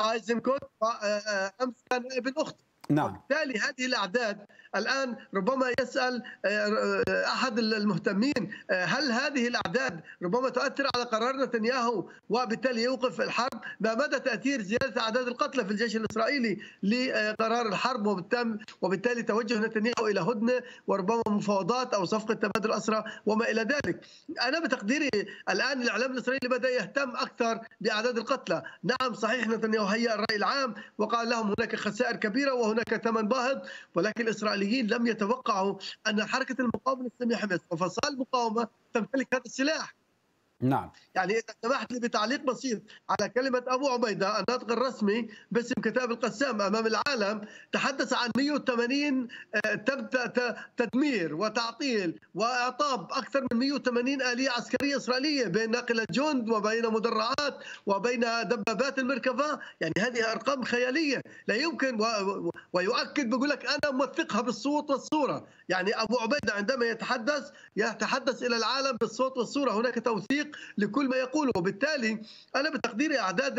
أيزنكوت آه، أمس كان ابن اخت نعم. وبالتالي هذه الأعداد الآن ربما يسأل آه، أحد المهتمين آه، هل هذه الأعداد ربما تؤثر على قرار نتنياهو وبالتالي يوقف الحرب؟ ما مدى تأثير زيادة أعداد القتلى في الجيش الإسرائيلي لقرار الحرب وبالتالي توجه نتنياهو إلى هدنة وربما مفاوضات أو صفقة تبادل أسرى وما إلى ذلك؟ أنا بتقديري الآن الإعلام الإسرائيلي بدأ يهتم أكثر بأعداد القتلى. نعم صحيح نتنياهو هيأ الرأي العام وقال لهم هناك خسائر كبيرة وهناك ثمن باهظ ولكن الإسرائيليين لم يتوقعوا أن حركة المقاومة الإسلامية حماس وفصائل المقاومة تمتلك هذا السلاح. نعم. يعني إذا سمحت لي بتعليق بسيط على كلمة أبو عبيدة الناطق الرسمي باسم كتاب القسام أمام العالم تحدث عن 180 آه، تدمير وتعطيل وإعطاب أكثر من 180 آلية عسكرية إسرائيلية بين ناقله جند وبين مدرعات وبين دبابات المركبة. يعني هذه أرقام خيالية لا يمكن. ويؤكد بيقول لك أنا موثقها بالصوت والصورة. يعني أبو عبيدة عندما يتحدث يتحدث إلى العالم بالصوت والصورة. هناك توثيق تصديق لكل ما يقوله. وبالتالي أنا بتقديري أعداد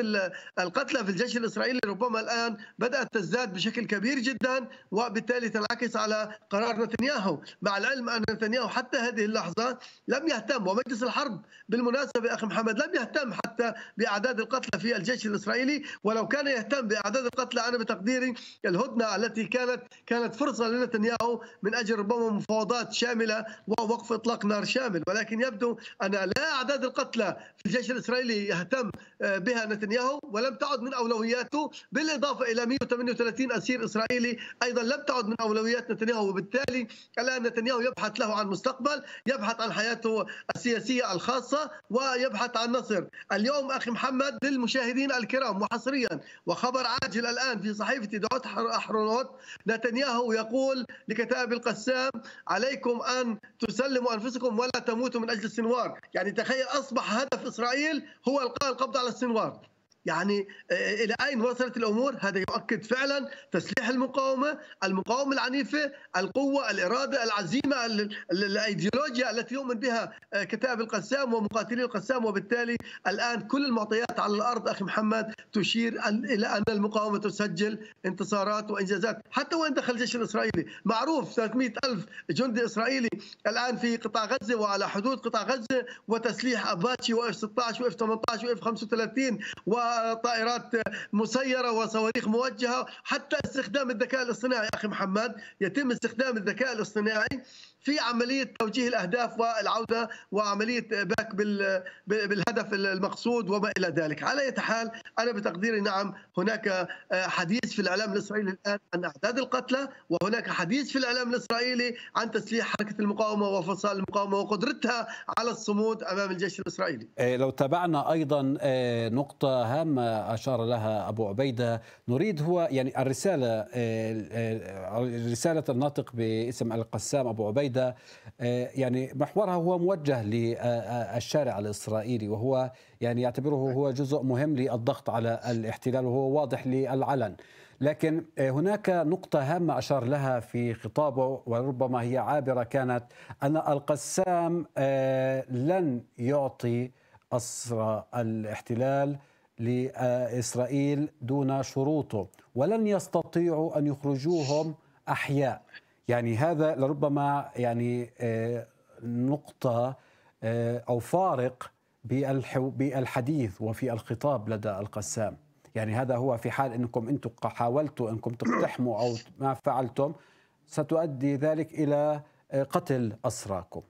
القتلى في الجيش الإسرائيلي ربما الآن بدأت تزداد بشكل كبير جدا وبالتالي تنعكس على قرار نتنياهو. مع العلم أن نتنياهو حتى هذه اللحظة لم يهتم ومجلس الحرب بالمناسبة أخي محمد لم يهتم حتى بأعداد القتلى في الجيش الإسرائيلي. ولو كان يهتم بأعداد القتلى أنا بتقديري الهدنة التي كانت كانت فرصة لنتنياهو من أجل ربما مفاوضات شاملة ووقف إطلاق نار شامل. ولكن يبدو أن لا اعداد القتلى في الجيش الإسرائيلي يهتم آه، بها نتنياهو ولم تعد من أولوياته بالإضافة إلى 138 أسير إسرائيلي أيضا لم تعد من أولويات نتنياهو وبالتالي الآن نتنياهو يبحث له عن مستقبل يبحث عن حياته السياسية الخاصة ويبحث عن نصر. اليوم أخي محمد للمشاهدين الكرام وحصريا وخبر عاجل الآن في صحيفة دعوت احرونوت نتنياهو يقول لكتائب القسام عليكم أن تسلموا أنفسكم ولا تموتوا من أجل السنوار. يعني تخيل أصبح هدف إسرائيل هو إلقاء القبض على السنوار. يعني آه، إلى أين وصلت الأمور؟ هذا يؤكد فعلا تسليح المقاومة، المقاومة العنيفة، القوة، الإرادة، العزيمة، الأيديولوجيا التي يؤمن بها آه، كتاب القسام ومقاتلي القسام وبالتالي الآن كل المعطيات على الأرض أخي محمد تشير إلى أن المقاومة تسجل انتصارات وإنجازات، حتى وإن دخل الجيش الإسرائيلي، معروف 300 ألف جندي إسرائيلي الآن في قطاع غزة وعلى حدود قطاع غزة وتسليح أباتشي وإف 16 وإف 18 وإف 35 و طائرات مسيرة وصواريخ موجهة حتى استخدام الذكاء الاصطناعي أخي محمد يتم استخدام الذكاء الاصطناعي في عملية توجيه الأهداف والعودة وعملية باك بالهدف المقصود وما إلى ذلك، على أي حال أنا بتقديري نعم هناك حديث في الإعلام الإسرائيلي الآن عن أعداد القتلى وهناك حديث في الإعلام الإسرائيلي عن تسليح حركة المقاومة وفصائل المقاومة وقدرتها على الصمود أمام الجيش الإسرائيلي. إيه، لو تابعنا أيضا آه، نقطة هامه أشار لها أبو عبيدة. نريد هو يعني الرسالة آه، رسالة الناطق باسم القسام عبيدة. القاعدة آه، يعني محورها هو موجه للشارع الإسرائيلي وهو يعني يعتبره هو جزء مهم للضغط على الاحتلال وهو واضح للعلن. لكن آه، هناك نقطة هامة أشار لها في خطابه وربما هي عابرة كانت أن القسام آه، لن يعطي أسرى الاحتلال. لإسرائيل دون شروطه ولن يستطيعوا أن يخرجوهم أحياء. يعني هذا لربما يعني آه، نقطة آه، أو فارق بالحديث وفي الخطاب لدى القسام. يعني هذا هو في حال أنكم أنتم حاولتوا أنكم تقتحموا أو ما فعلتم ستؤدي ذلك إلى آه، قتل أسراكم.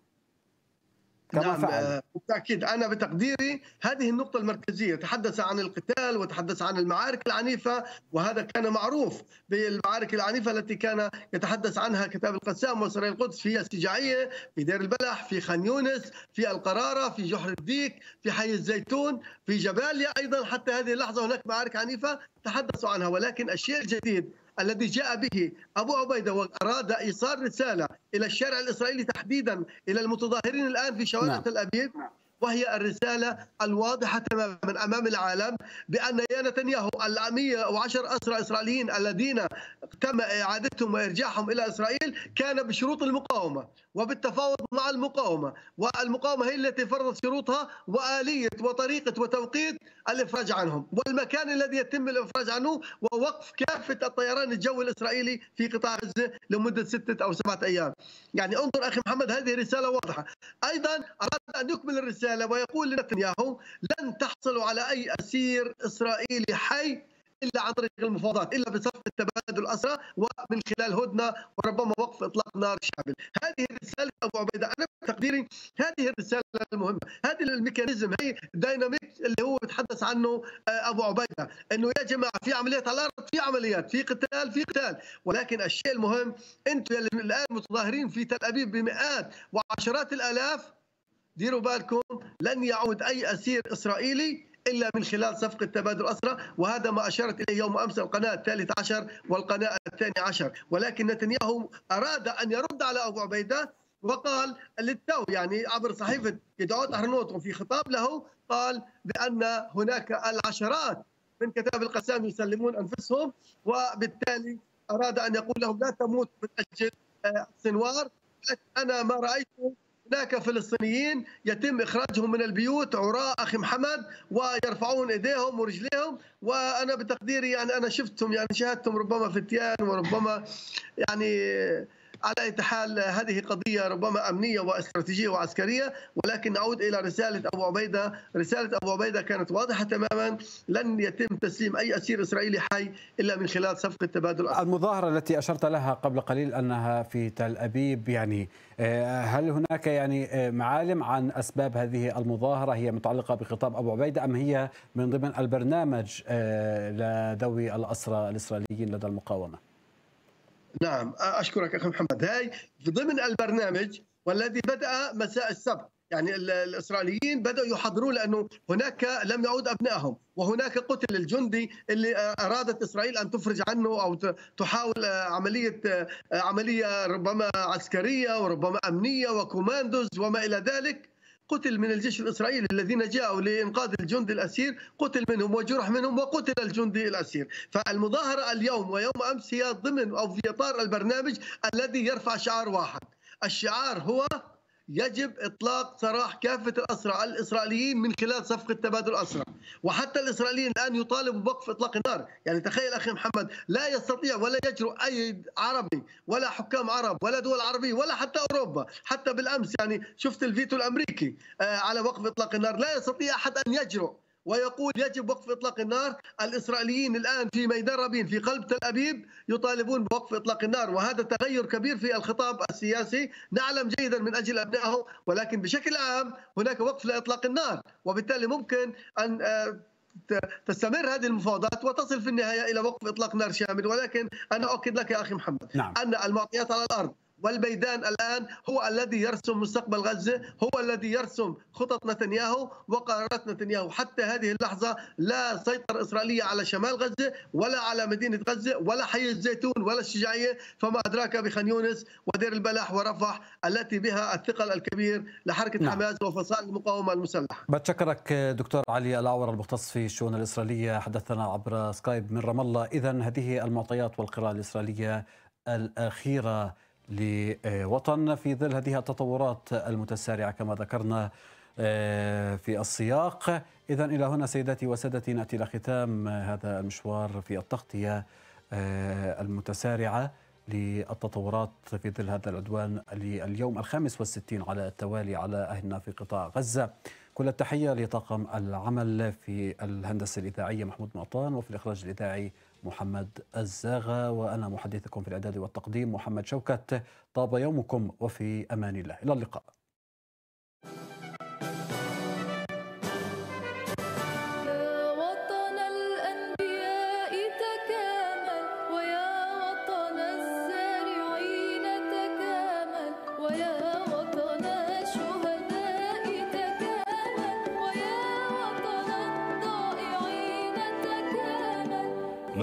كما نعم فعل. بالتاكيد أنا بتقديري هذه النقطة المركزية تحدث عن القتال وتحدث عن المعارك العنيفة وهذا كان معروف بالمعارك العنيفة التي كان يتحدث عنها كتاب القسام وسرايا القدس في السجاعية في دير البلح في خان يونس في القرارة في جحر الديك في حي الزيتون في جباليا أيضا حتى هذه اللحظة هناك معارك عنيفة تحدثوا عنها ولكن الشيء الجديد الذي جاء به أبو عبيدة وأراد إيصال رسالة إلى الشارع الإسرائيلي تحديدا إلى المتظاهرين الآن في شوارع نعم. تل أبيب وهي الرسالة الواضحة تماما أمام العالم بأن يا نتنياهو ال 110 أسرى إسرائيليين الذين تم إعادتهم وإرجاعهم إلى إسرائيل كان بشروط المقاومة وبالتفاوض مع المقاومة والمقاومة هي التي فرضت شروطها وآلية وطريقة وتوقيت الإفراج عنهم والمكان الذي يتم الإفراج عنه ووقف كافة الطيران الجوي الإسرائيلي في قطاع غزة لمدة ستة أو سبعة أيام. يعني انظر أخي محمد هذه رسالة واضحة. أيضا أراد أن يكمل الرسالة ويقول لنتنياهو لن تحصلوا على أي أسير إسرائيلي حي إلا عن طريق المفاوضات إلا بصفقه تبادل اسرى ومن خلال هدنة وربما وقف إطلاق نار شامل. هذه الرسالة أبو عبيدة أنا تقديري هذه الرسالة المهمة هذه الميكانيزم هي الديناميك اللي هو بيتحدث عنه آه، أبو عبيدة إنه يا جماعة في عمليات على الأرض في عمليات في قتال في قتال. ولكن الشيء المهم أنتم الآن متظاهرين في تل أبيب بمئات وعشرات الآلاف ديروا بالكم لن يعود أي أسير إسرائيلي إلا من خلال صفقة تبادل اسرى وهذا ما أشارت إليه يوم أمس القناة الثالث عشر والقناة الثاني عشر. ولكن نتنياهو أراد أن يرد على أبو عبيدة وقال للتو يعني عبر صحيفة يدعوت اهرنوت وفي خطاب له قال بأن هناك العشرات من كتاب القسام يسلمون أنفسهم وبالتالي أراد أن يقول لهم لا تموت من أجل السنوار أنا ما رايته هناك فلسطينيين يتم إخراجهم من البيوت عراء أخي محمد ويرفعون إيديهم ورجليهم وأنا بتقديري يعني أنا شفتهم يعني شاهدتهم ربما في تيان وربما يعني على اي حال هذه قضيه ربما أمنية واستراتيجية وعسكرية ولكن نعود إلى رسالة أبو عبيدة، رسالة أبو عبيدة كانت واضحة تماما لن يتم تسليم أي أسير إسرائيلي حي إلا من خلال صفقة تبادل أسر. المظاهرة التي أشرت لها قبل قليل أنها في تل أبيب يعني آه، هل هناك يعني آه، معالم عن أسباب هذه المظاهرة هي متعلقة بخطاب أبو عبيدة أم هي من ضمن البرنامج آه، لذوي الأسرى الإسرائيليين لدى المقاومة؟ نعم أشكرك أخي محمد. هاي ضمن البرنامج والذي بدأ مساء السبت. يعني الإسرائيليين بدأوا يحضروا لأنه هناك لم يعود أبنائهم وهناك قتل الجندي اللي أرادت إسرائيل أن تفرج عنه أو تحاول عملية عملية ربما عسكرية وربما أمنية وكوماندوز وما إلى ذلك. قتل من الجيش الإسرائيلي الذين جاءوا لإنقاذ الجندي الأسير قتل منهم وجرح منهم وقتل الجندي الأسير. فالمظاهرة اليوم ويوم أمس هي ضمن أو في إطار البرنامج الذي يرفع شعار واحد. الشعار هو يجب إطلاق سراح كافة الاسرى الإسرائيليين من خلال صفقة تبادل اسرى وحتى الإسرائيليين الآن يطالبوا بوقف إطلاق النار. يعني تخيل أخي محمد لا يستطيع ولا يجرؤ أي عربي ولا حكام عرب ولا دول عربية ولا حتى أوروبا حتى بالأمس يعني شفت الفيتو الأمريكي آه، على وقف إطلاق النار. لا يستطيع أحد أن يجرؤ. ويقول يجب وقف إطلاق النار، الإسرائيليين الآن في ميدان رابين في قلب تل أبيب يطالبون بوقف إطلاق النار وهذا تغير كبير في الخطاب السياسي، نعلم جيدا من أجل أبنائه ولكن بشكل عام هناك وقف لإطلاق النار، وبالتالي ممكن أن آه، تستمر هذه المفاوضات وتصل في النهاية إلى وقف إطلاق نار شامل. ولكن أنا أؤكد لك يا أخي محمد نعم. أن المعطيات على الأرض والميدان الآن هو الذي يرسم مستقبل غزة هو الذي يرسم خطط نتنياهو وقرارات نتنياهو. حتى هذه اللحظة لا سيطرة إسرائيلية على شمال غزة ولا على مدينة غزة ولا حي الزيتون ولا الشجاعية. فما أدراك بخان يونس ودير البلح ورفح التي بها الثقل الكبير لحركة نعم. حماس وفصائل المقاومة المسلحة. بتشكرك دكتور علي الأعور المختص في الشؤون الإسرائيلية. حدثنا عبر سكايب من رام الله. إذا هذه المعطيات والقراءة الإسرائيلية الأخيرة. لوطن في ظل هذه التطورات المتسارعة كما ذكرنا آه، في السياق. إذا إلى هنا سيداتي وسادتي نأتي إلى ختام هذا المشوار في التغطية آه، المتسارعة للتطورات في ظل هذا العدوان لليوم الخامس والستين على التوالي على أهلنا في قطاع غزة. كل التحية لطاقم العمل في الهندسة الإذاعية محمود مطان وفي الإخراج الإذاعي محمد الزاغة وأنا محدثكم في الإعداد والتقديم محمد شوكت. طاب يومكم وفي أمان الله. إلى اللقاء.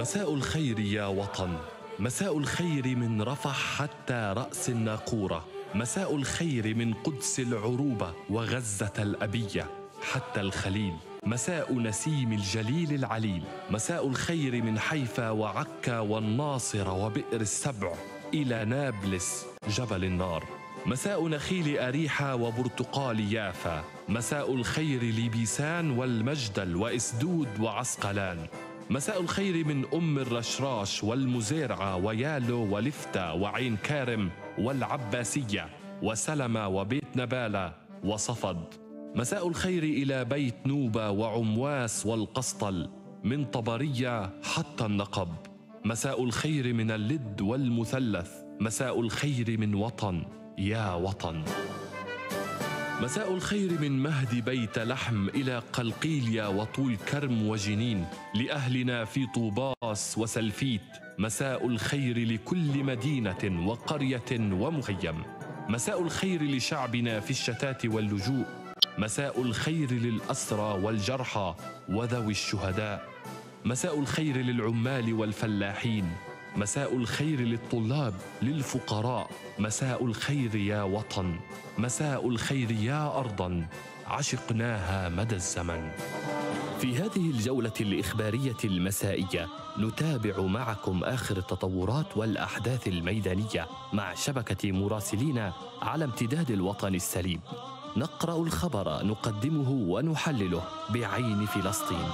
مساء الخير يا وطن. مساء الخير من رفح حتى رأس الناقورة. مساء الخير من قدس العروبة وغزة الأبية. حتى الخليل. مساء نسيم الجليل العليل. مساء الخير من حيفا وعكا والناصر وبئر السبع. إلى نابلس جبل النار. مساء نخيل أريحة وبرتقال يافا. مساء الخير لبيسان والمجدل وإسدود وعسقلان. مساء الخير من أم الرشراش والمزارعة ويالو ولفتة وعين كارم والعباسية وسلمة وبيت نبالة وصفد. مساء الخير إلى بيت نوبة وعمواس والقسطل من طبرية حتى النقب. مساء الخير من اللد والمثلث. مساء الخير من وطن. يا وطن. مساء الخير من مهد بيت لحم إلى قلقيليا وطول كرم وجنين لأهلنا في طوباس وسلفيت. مساء الخير لكل مدينة وقرية ومخيم مساء الخير لشعبنا في الشتات واللجوء. مساء الخير للأسرى والجرحى وذوي الشهداء. مساء الخير للعمال والفلاحين. مساء الخير للطلاب للفقراء مساء الخير يا وطن مساء الخير يا ارضا عشقناها مدى الزمن في هذه الجولة الإخبارية المسائية نتابع معكم آخر التطورات والأحداث الميدانية مع شبكة مراسلين على امتداد الوطن السليم. نقرأ الخبر نقدمه ونحلله بعين فلسطين.